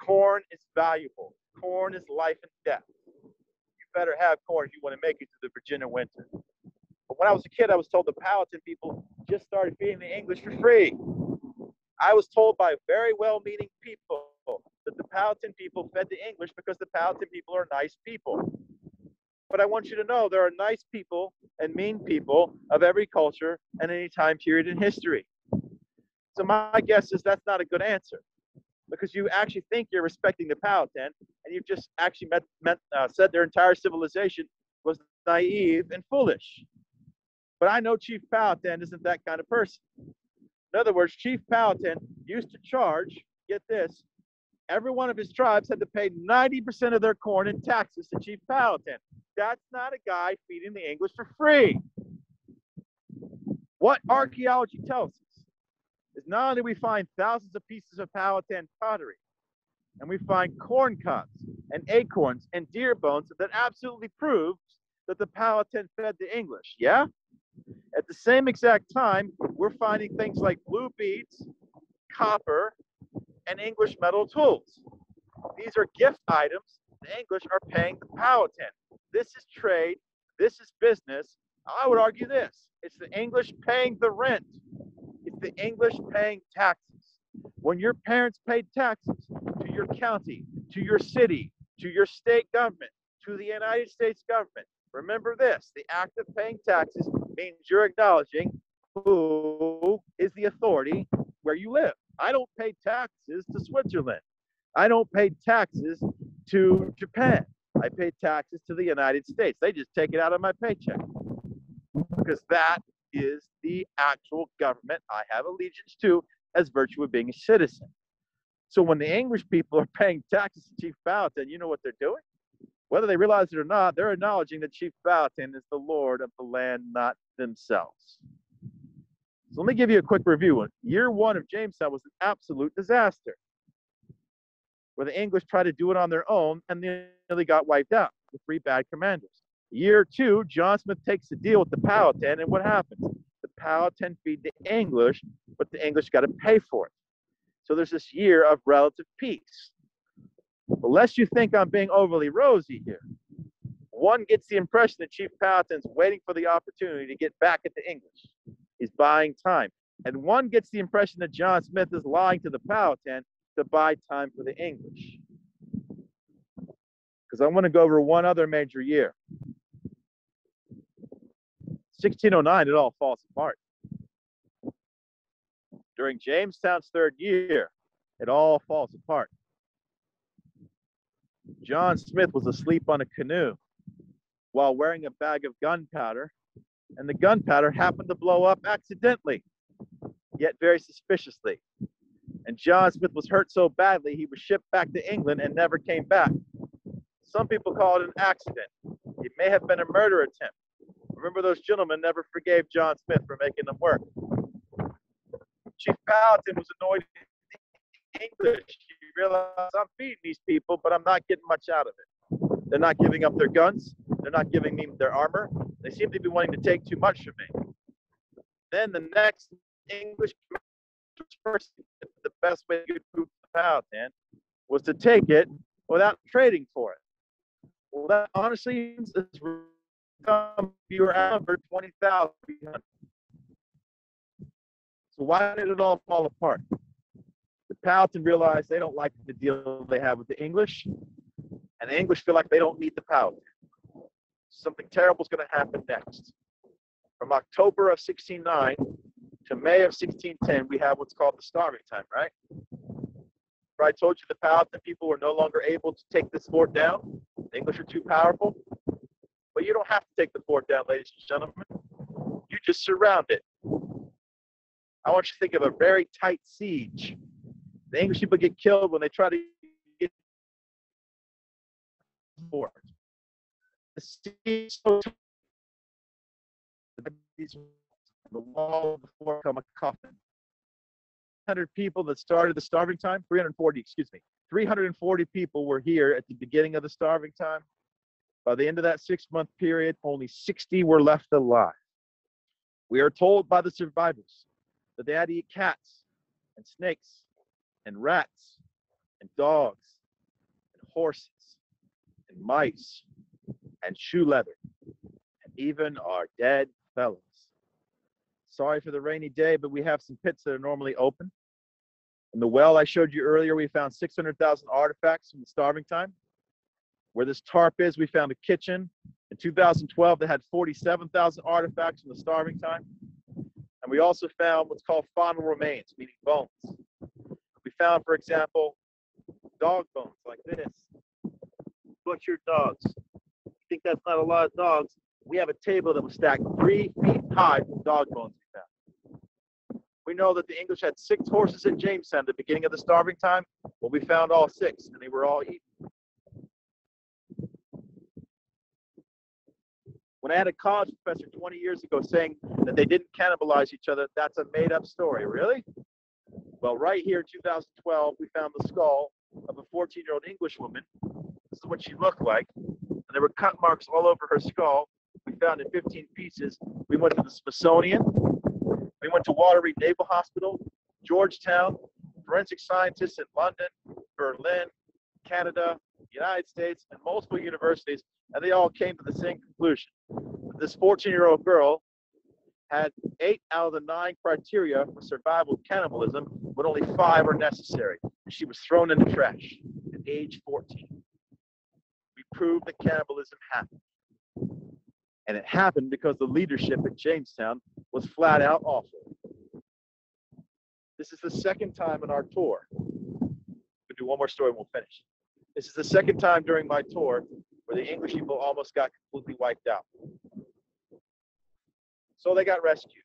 Corn is valuable. Corn is life and death. You better have corn if you want to make it through the Virginia winter. When I was a kid, I was told the Powhatan people just started feeding the English for free. I was told by very well meaning people that the Powhatan people fed the English because the Powhatan people are nice people. But I want you to know there are nice people and mean people of every culture and any time period in history. So my guess is that's not a good answer because you actually think you're respecting the Powhatan and you've just actually met, met, uh, said their entire civilization was naive and foolish. But I know Chief Powhatan isn't that kind of person. In other words, Chief Powhatan used to charge, get this, every one of his tribes had to pay 90% of their corn in taxes to Chief Powhatan. That's not a guy feeding the English for free. What archaeology tells us is not only we find thousands of pieces of Powhatan pottery, and we find corn cobs and acorns and deer bones that absolutely proves that the Powhatan fed the English. Yeah? At the same exact time, we're finding things like blue beads, copper, and English metal tools. These are gift items the English are paying the Powhatan. This is trade. This is business. I would argue this. It's the English paying the rent. It's the English paying taxes. When your parents paid taxes to your county, to your city, to your state government, to the United States government, remember this the act of paying taxes means you're acknowledging who is the authority where you live. I don't pay taxes to Switzerland. I don't pay taxes to Japan. I pay taxes to the United States. They just take it out of my paycheck because that is the actual government I have allegiance to as virtue of being a citizen. So when the English people are paying taxes to Chief Powhatan, you know what they're doing? Whether they realize it or not, they're acknowledging that Chief Powhatan is the Lord of the land, not themselves. So let me give you a quick review. Year one of Jamestown was an absolute disaster, where the English tried to do it on their own and they nearly got wiped out with three bad commanders. Year two, John Smith takes a deal with the Powhatan, and what happens? The Powhatan feed the English, but the English got to pay for it. So there's this year of relative peace. But lest you think I'm being overly rosy here, one gets the impression that Chief Powhatan's waiting for the opportunity to get back at the English. He's buying time. And one gets the impression that John Smith is lying to the Powhatan to buy time for the English. Because I want to go over one other major year. 1609, it all falls apart. During Jamestown's third year, it all falls apart. John Smith was asleep on a canoe while wearing a bag of gunpowder and the gunpowder happened to blow up accidentally, yet very suspiciously. And John Smith was hurt so badly he was shipped back to England and never came back. Some people call it an accident. It may have been a murder attempt. Remember, those gentlemen never forgave John Smith for making them work. Chief Powhatan was annoyed English. He realized I'm feeding these people, but I'm not getting much out of it. They're not giving up their guns. They're not giving me their armor. They seem to be wanting to take too much from me. Then the next English person, the best way to food out then was to take it without trading for it. Well, that honestly is you were out for 20,000. So why did it all fall apart? Powhatan realize they don't like the deal they have with the English, and the English feel like they don't need the Powhatan. Something terrible is going to happen next. From October of 1609 to May of 1610, we have what's called the starving time, right? Where I told you the Powhatan people were no longer able to take this fort down. The English are too powerful. But you don't have to take the fort down, ladies and gentlemen. You just surround it. I want you to think of a very tight siege. The English people get killed when they try to get fort. The wall of the become a coffin. 100 people that started the starving time, 340, excuse me, 340 people were here at the beginning of the starving time. By the end of that six month period, only 60 were left alive. We are told by the survivors that they had to eat cats and snakes and rats and dogs and horses and mice and shoe leather and even our dead fellows. Sorry for the rainy day, but we have some pits that are normally open. In the well I showed you earlier, we found 600,000 artifacts from the starving time. Where this tarp is, we found a kitchen. In 2012, they had 47,000 artifacts from the starving time. And we also found what's called faunal remains, meaning bones. Found, for example, dog bones like this. Butchered dogs. You think that's not a lot of dogs? We have a table that was stacked three feet high from dog bones we found. We know that the English had six horses at Jamestown at the beginning of the starving time. Well, we found all six, and they were all eaten. When I had a college professor 20 years ago saying that they didn't cannibalize each other, that's a made up story. Really? Well, right here in 2012, we found the skull of a 14 year old English woman. This is what she looked like. And there were cut marks all over her skull. We found in 15 pieces. We went to the Smithsonian. We went to Walter Reed Naval Hospital, Georgetown, forensic scientists in London, Berlin, Canada, United States, and multiple universities, and they all came to the same conclusion. This 14 year old girl had eight out of the nine criteria for survival cannibalism, but only five are necessary. She was thrown in the trash at age 14. We proved that cannibalism happened. And it happened because the leadership at Jamestown was flat out awful. This is the second time in our tour. We'll do one more story and we'll finish. This is the second time during my tour where the English people almost got completely wiped out. So they got rescued.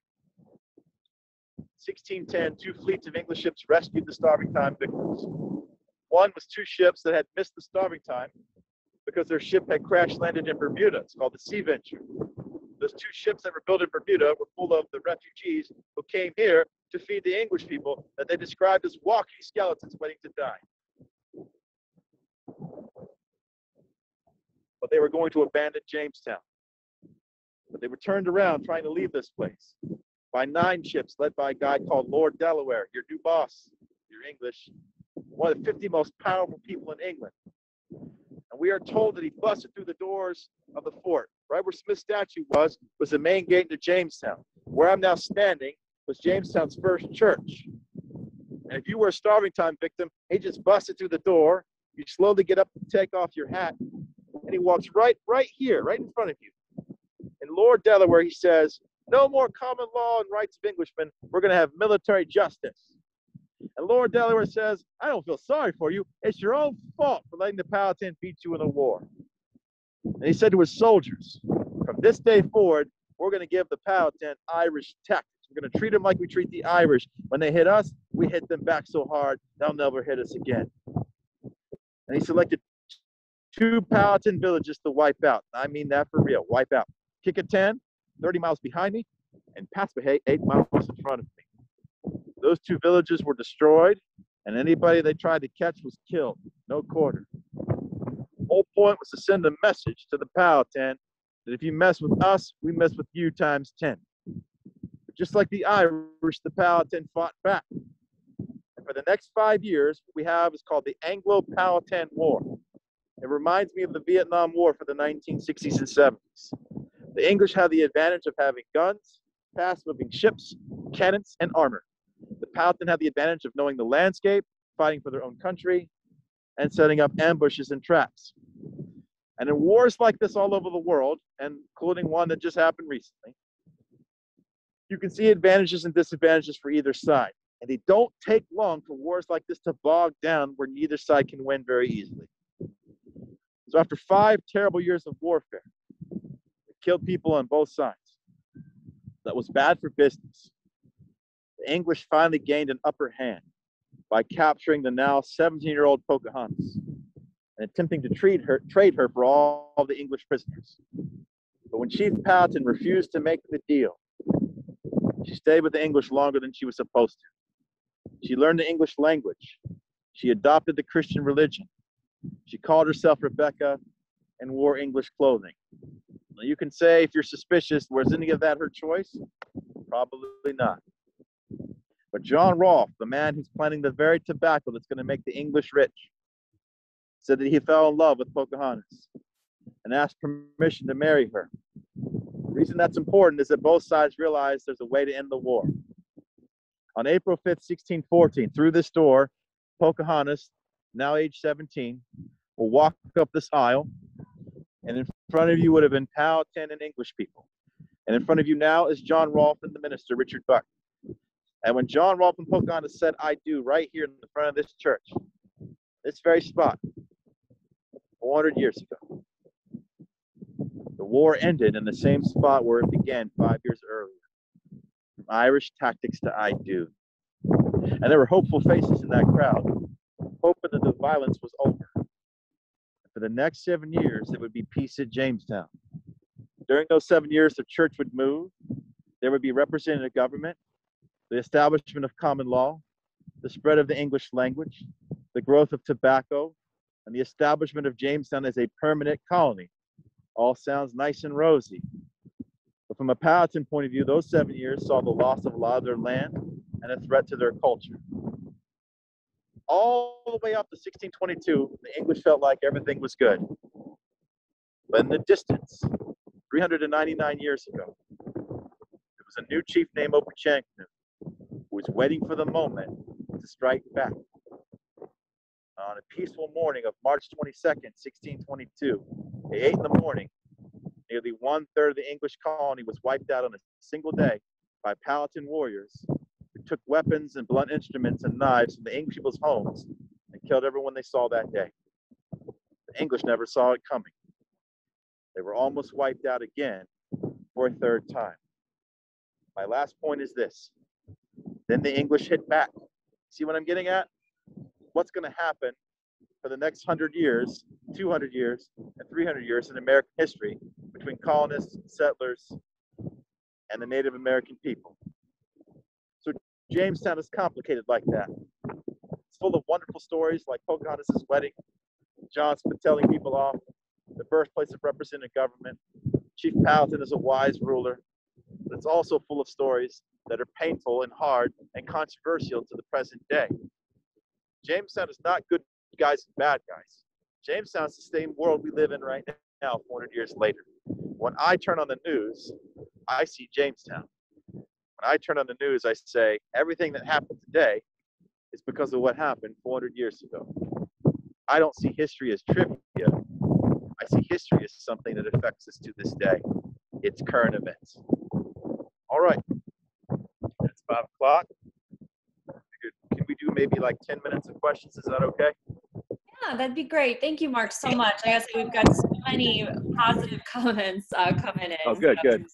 1610, two fleets of English ships rescued the starving time victims. One was two ships that had missed the starving time because their ship had crash landed in Bermuda. It's called the Sea Venture. Those two ships that were built in Bermuda were full of the refugees who came here to feed the English people that they described as walking skeletons waiting to die. But they were going to abandon Jamestown. But they were turned around trying to leave this place by nine ships led by a guy called Lord Delaware, your new boss, your English, one of the 50 most powerful people in England. And we are told that he busted through the doors of the fort. Right where Smith's statue was, was the main gate into Jamestown. Where I'm now standing was Jamestown's first church. And if you were a starving time victim, he just busted through the door. You slowly get up and take off your hat, and he walks right, right here, right in front of you. In Lord Delaware, he says, no more common law and rights of Englishmen. We're going to have military justice. And Lord Delaware says, I don't feel sorry for you. It's your own fault for letting the Powhatan beat you in a war. And he said to his soldiers, from this day forward, we're going to give the Powhatan Irish tactics. We're going to treat them like we treat the Irish. When they hit us, we hit them back so hard, they'll never hit us again. And he selected two Powhatan villages to wipe out. I mean that for real, wipe out. Kecoughtan, 30 miles behind me, and Paspahegh, eight miles in front of me. Those two villages were destroyed, and anybody they tried to catch was killed. No quarter. The whole point was to send a message to the Powhatan that if you mess with us, we mess with you times 10. But just like the Irish, the Powhatan fought back. And for the next five years, what we have is called the Anglo Powhatan War. It reminds me of the Vietnam War for the 1960s and 70s. The English have the advantage of having guns, fast moving ships, cannons, and armor. The Powhatan had the advantage of knowing the landscape, fighting for their own country, and setting up ambushes and traps. And in wars like this all over the world, and including one that just happened recently, you can see advantages and disadvantages for either side. And they don't take long for wars like this to bog down where neither side can win very easily. So after five terrible years of warfare, killed people on both sides. That was bad for business. The English finally gained an upper hand by capturing the now 17-year-old Pocahontas and attempting to trade her, trade her for all, all the English prisoners. But when Chief Powhatan refused to make the deal, she stayed with the English longer than she was supposed to. She learned the English language. She adopted the Christian religion. She called herself Rebecca and wore English clothing. Now you can say if you're suspicious, was any of that her choice? Probably not. But John Rolfe, the man who's planting the very tobacco that's going to make the English rich, said that he fell in love with Pocahontas and asked permission to marry her. The reason that's important is that both sides realized there's a way to end the war. On April 5th, 1614, through this door, Pocahontas, now age 17, will walk up this aisle, and in front of you would have been Powhatan and English people. And in front of you now is John Rolfe and the minister, Richard Buck. And when John Rolfe and Pocahontas said, I do, right here in the front of this church, this very spot, 400 years ago, the war ended in the same spot where it began five years earlier. From Irish tactics to I do. And there were hopeful faces in that crowd, hoping that the violence was over. For the next seven years, it would be peace at Jamestown. During those seven years, the church would move, there would be representative government, the establishment of common law, the spread of the English language, the growth of tobacco, and the establishment of Jamestown as a permanent colony. All sounds nice and rosy. But from a Powhatan point of view, those seven years saw the loss of a lot of their land and a threat to their culture. All the way up to 1622, the English felt like everything was good. But in the distance, 399 years ago, there was a new chief named Opechancanough who was waiting for the moment to strike back. On a peaceful morning of March 22nd, 1622, at 8 in the morning, nearly one third of the English colony was wiped out on a single day by Powhatan warriors took weapons and blunt instruments and knives from the English people's homes and killed everyone they saw that day. The English never saw it coming. They were almost wiped out again for a third time. My last point is this. Then the English hit back. See what I'm getting at? What's going to happen for the next 100 years, 200 years, and 300 years in American history between colonists, settlers, and the Native American people? Jamestown is complicated like that. It's full of wonderful stories like Pocahontas' wedding, John Smith telling people off, the birthplace of representative government. Chief Powhatan is a wise ruler, but it's also full of stories that are painful and hard and controversial to the present day. Jamestown is not good guys and bad guys. Jamestown is the same world we live in right now, 400 years later. When I turn on the news, I see Jamestown. When I turn on the news, I say everything that happened today is because of what happened 400 years ago. I don't see history as trivia. I see history as something that affects us to this day. It's current events. All right, it's five o'clock. Can we do maybe like 10 minutes of questions? Is that okay? Yeah, that'd be great. Thank you, Mark, so much. I guess we've got so many positive comments uh, coming in. Oh, good, so good. that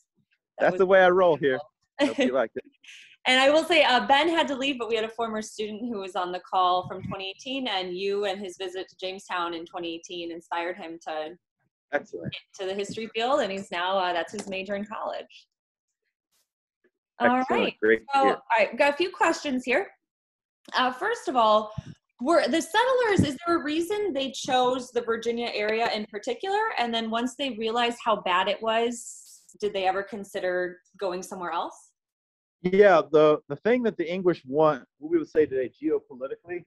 That's was the way I roll here. Hope you liked it. And I will say, uh, Ben had to leave, but we had a former student who was on the call from 2018, and you and his visit to Jamestown in 2018 inspired him to Excellent. to the history field, and he's now uh, that's his major in college. All Excellent. right. Great. So, all right, we've got a few questions here. Uh, first of all, were the settlers, is there a reason they chose the Virginia area in particular? And then once they realized how bad it was, did they ever consider going somewhere else? Yeah, the, the thing that the English want, what we would say today geopolitically,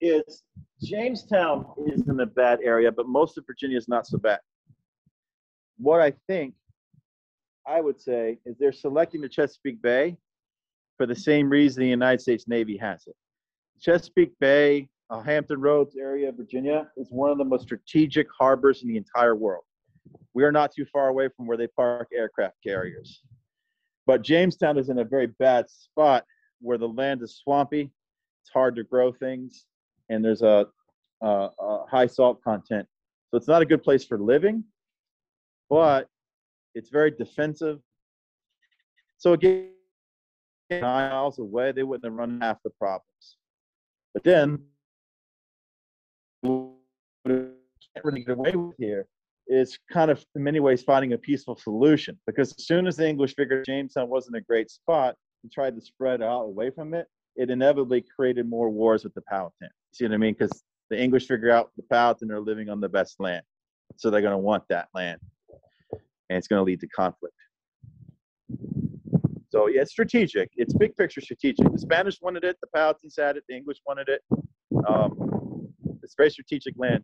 is Jamestown is in a bad area, but most of Virginia is not so bad. What I think I would say is they're selecting the Chesapeake Bay for the same reason the United States Navy has it. Chesapeake Bay, Hampton Roads area, of Virginia, is one of the most strategic harbors in the entire world. We are not too far away from where they park aircraft carriers. But Jamestown is in a very bad spot where the land is swampy, it's hard to grow things, and there's a, a, a high salt content. So it's not a good place for living, but it's very defensive. So again, miles away, they wouldn't have run half the problems. But then, we can't really get away with here is kind of in many ways finding a peaceful solution because as soon as the English figured Jamestown wasn't a great spot and tried to spread out away from it, it inevitably created more wars with the Powhatan. See what I mean? Because the English figure out the Powhatan are living on the best land, so they're going to want that land, and it's going to lead to conflict. So yeah, it's strategic. It's big picture strategic. The Spanish wanted it, the Powhatans had it, the English wanted it. Um, it's very strategic land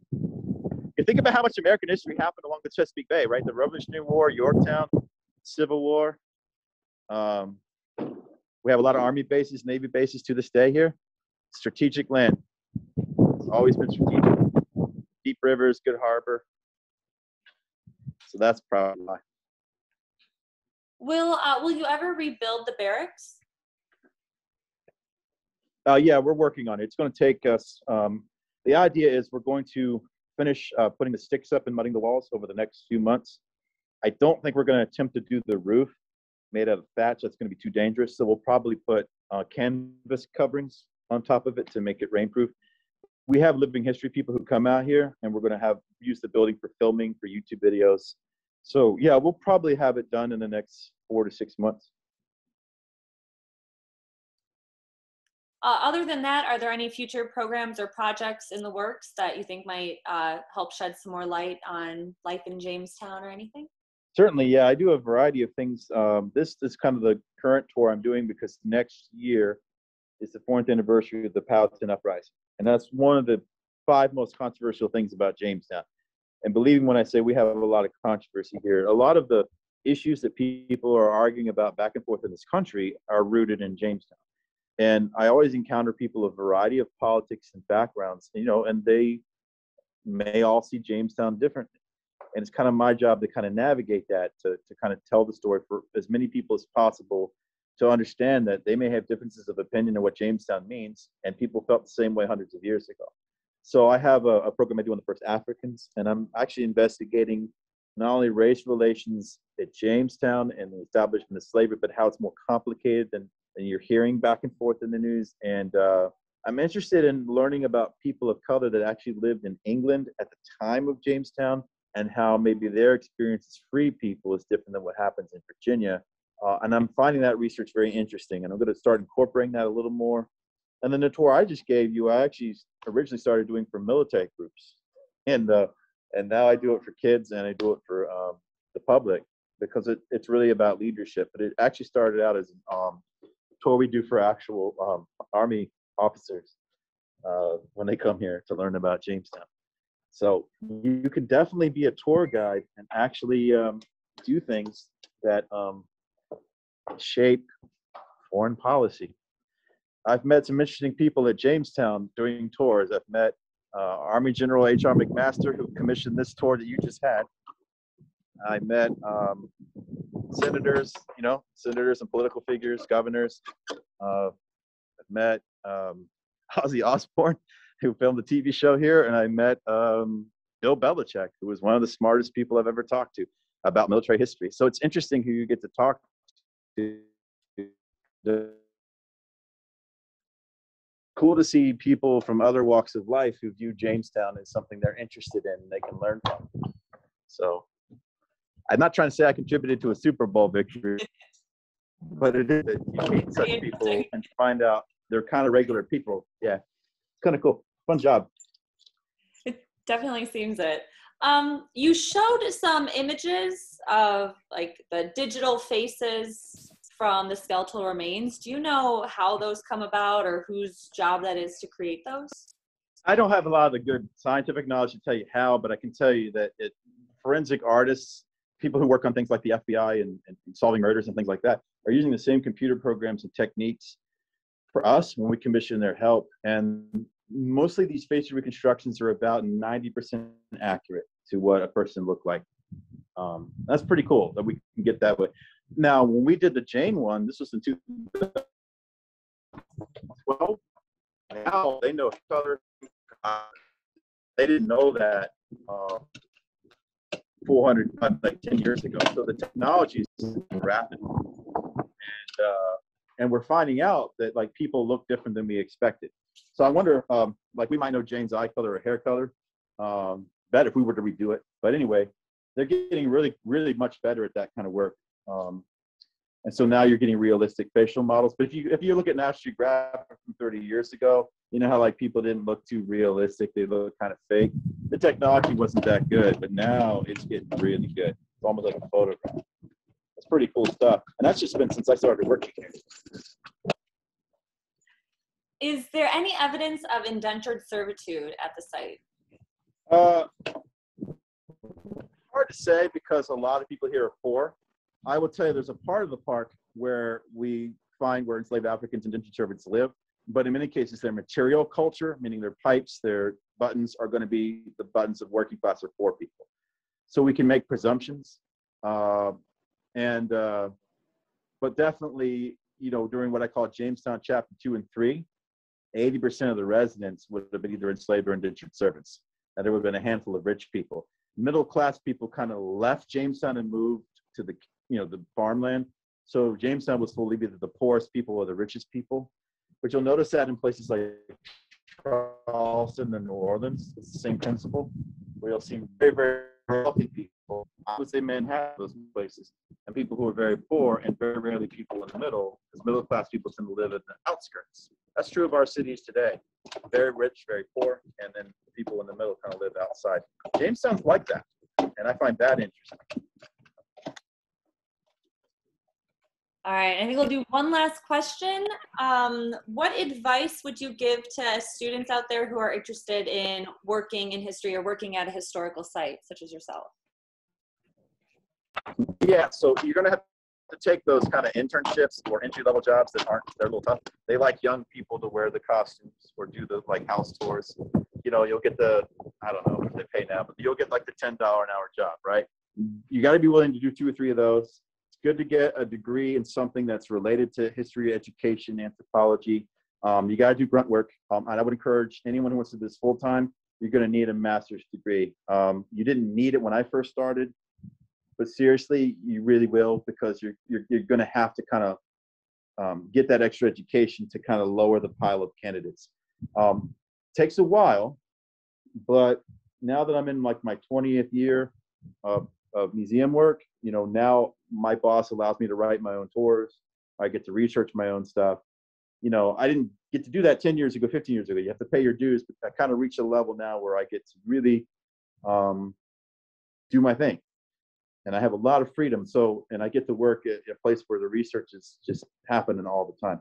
you think about how much American history happened along the Chesapeake Bay, right? The Revolutionary War, Yorktown, Civil War. Um, we have a lot of Army bases, Navy bases to this day here. Strategic land. It's always been strategic. Deep rivers, good harbor. So that's probably why. Will uh, Will you ever rebuild the barracks? Uh, yeah, we're working on it. It's going to take us. Um, the idea is we're going to finish uh, putting the sticks up and mudding the walls over the next few months. I don't think we're going to attempt to do the roof made out of thatch. That's going to be too dangerous. So we'll probably put uh, canvas coverings on top of it to make it rainproof. We have living history people who come out here, and we're going to have use the building for filming for YouTube videos. So yeah, we'll probably have it done in the next four to six months. Uh, other than that, are there any future programs or projects in the works that you think might uh, help shed some more light on life in Jamestown or anything? Certainly, yeah. I do a variety of things. Um, this is kind of the current tour I'm doing because next year is the fourth anniversary of the Powhatan Uprising. And that's one of the five most controversial things about Jamestown. And believe me when I say we have a lot of controversy here, a lot of the issues that people are arguing about back and forth in this country are rooted in Jamestown and I always encounter people of variety of politics and backgrounds, you know, and they may all see Jamestown differently. And it's kind of my job to kind of navigate that, to, to kind of tell the story for as many people as possible to understand that they may have differences of opinion on what Jamestown means, and people felt the same way hundreds of years ago. So I have a, a program I do on the first Africans, and I'm actually investigating not only race relations at Jamestown and the establishment of slavery, but how it's more complicated than and you're hearing back and forth in the news. And uh, I'm interested in learning about people of color that actually lived in England at the time of Jamestown and how maybe their experience as free people is different than what happens in Virginia. Uh, and I'm finding that research very interesting, and I'm going to start incorporating that a little more. And then the tour I just gave you, I actually originally started doing for military groups, and uh, and now I do it for kids and I do it for um, the public because it, it's really about leadership. But it actually started out as um, we do for actual um, Army officers uh, when they come here to learn about Jamestown. So you can definitely be a tour guide and actually um, do things that um, shape foreign policy. I've met some interesting people at Jamestown doing tours. I've met uh, Army General H.R. McMaster, who commissioned this tour that you just had. I met um, senators, you know, senators and political figures, governors. Uh, I've met um, Ozzy Osbourne, who filmed the TV show here, and I met um, Bill Belichick, who was one of the smartest people I've ever talked to about military history. So it's interesting who you get to talk to. Cool to see people from other walks of life who view Jamestown as something they're interested in and they can learn from. So I'm not trying to say I contributed to a Super Bowl victory, but it is that you meet such people and find out they're kind of regular people. Yeah, it's kind of cool. Fun job. It definitely seems it. Um, you showed some images of like the digital faces from the skeletal remains. Do you know how those come about or whose job that is to create those? I don't have a lot of the good scientific knowledge to tell you how, but I can tell you that it, forensic artists people who work on things like the FBI and, and, solving murders and things like that are using the same computer programs and techniques for us when we commission their help. And mostly these facial reconstructions are about 90% accurate to what a person looked like. Um, that's pretty cool that we can get that way. Now, when we did the Jane one, this was in 2012. Now they know color. They didn't know that uh, 400, like 10 years ago. So the technology is rapid, and uh, and we're finding out that like people look different than we expected. So I wonder, um, like we might know Jane's eye color or hair color um, better if we were to redo it. But anyway, they're getting really, really much better at that kind of work. Um, and so now you're getting realistic facial models. But if you if you look at National Geographic from 30 years ago, you know how like people didn't look too realistic; they look kind of fake. The technology wasn't that good, but now it's getting really good. It's almost like a photograph. It's pretty cool stuff, and that's just been since I started working here. Is there any evidence of indentured servitude at the site? Uh, hard to say because a lot of people here are poor. I will tell you, there's a part of the park where we find where enslaved Africans and indentured servants live, but in many cases, their material culture, meaning their pipes, their buttons, are going to be the buttons of working class or poor people. So we can make presumptions, uh, and uh, but definitely, you know, during what I call Jamestown Chapter Two and Three, 80% of the residents would have been either enslaved or indentured servants, and there would have been a handful of rich people. Middle class people kind of left Jamestown and moved to the you know the farmland. So Jamestown was fully either the poorest people or the richest people. But you'll notice that in places like Charleston and New Orleans, it's the same principle, where you'll see very, very wealthy people. I would say Manhattan, those places, and people who are very poor, and very rarely people in the middle, because middle class people tend to live in the outskirts. That's true of our cities today. Very rich, very poor, and then people in the middle kind of live outside. Jamestown's like that, and I find that interesting. All right, I think we'll do one last question. Um, what advice would you give to students out there who are interested in working in history or working at a historical site, such as yourself? Yeah, so you're going to have to take those kind of internships or entry level jobs that aren't they're a little tough. They like young people to wear the costumes or do the like house tours. You know, you'll get the I don't know what they pay now, but you'll get like the ten dollar an hour job, right? You got to be willing to do two or three of those good to get a degree in something that's related to history, education, anthropology. Um, you got to do grunt work. Um, and I would encourage anyone who wants to do this full time, you're going to need a master's degree. Um, you didn't need it when I first started, but seriously, you really will because you're, you're, you're going to have to kind of um, get that extra education to kind of lower the pile of candidates. Um, takes a while, but now that I'm in like my 20th year of, of museum work, you know, now my boss allows me to write my own tours. I get to research my own stuff. You know, I didn't get to do that 10 years ago, 15 years ago. You have to pay your dues, but I kind of reached a level now where I get to really um, do my thing. And I have a lot of freedom. So, and I get to work at a place where the research is just happening all the time.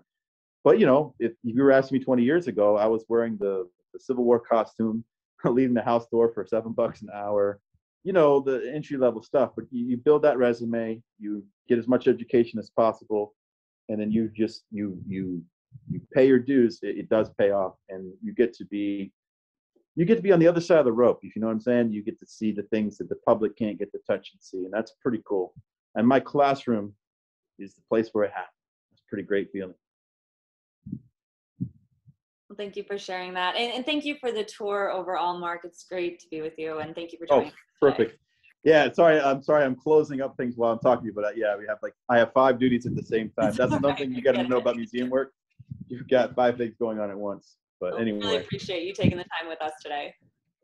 But, you know, if you were asking me 20 years ago, I was wearing the, the Civil War costume, leaving the house door for seven bucks an hour, you know the entry level stuff but you, you, build that resume you get as much education as possible and then you just you you you pay your dues it, it, does pay off and you get to be you get to be on the other side of the rope if you know what i'm saying you get to see the things that the public can't get to touch and see and that's pretty cool and my classroom is the place where it happens it's a pretty great feeling well, thank you for sharing that. And, and, thank you for the tour overall, Mark. It's great to be with you. And thank you for oh, joining. Oh, perfect. Yeah, sorry. I'm sorry. I'm closing up things while I'm talking to you, but uh, yeah, we have like I have five duties at the same time. That's another thing you got to know about museum work. You've got five things going on at once. But well, anyway, really appreciate you taking the time with us today.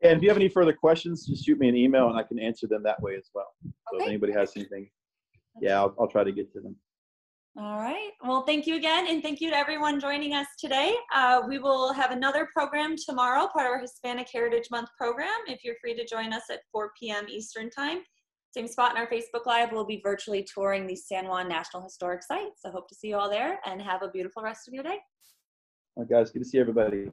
And if you have any further questions, just shoot me an email and I can answer them that way as well. So okay. if anybody has anything, yeah, I'll, I'll try to get to them. All right. Well, thank you again. And thank you to everyone joining us today. Uh, we will have another program tomorrow, part of our Hispanic Heritage Month program. If you're free to join us at 4 p.m. Eastern Time, same spot in our Facebook Live, we'll be virtually touring the San Juan National Historic Site. So hope to see you all there and have a beautiful rest of your day. All right, guys. Good to see everybody.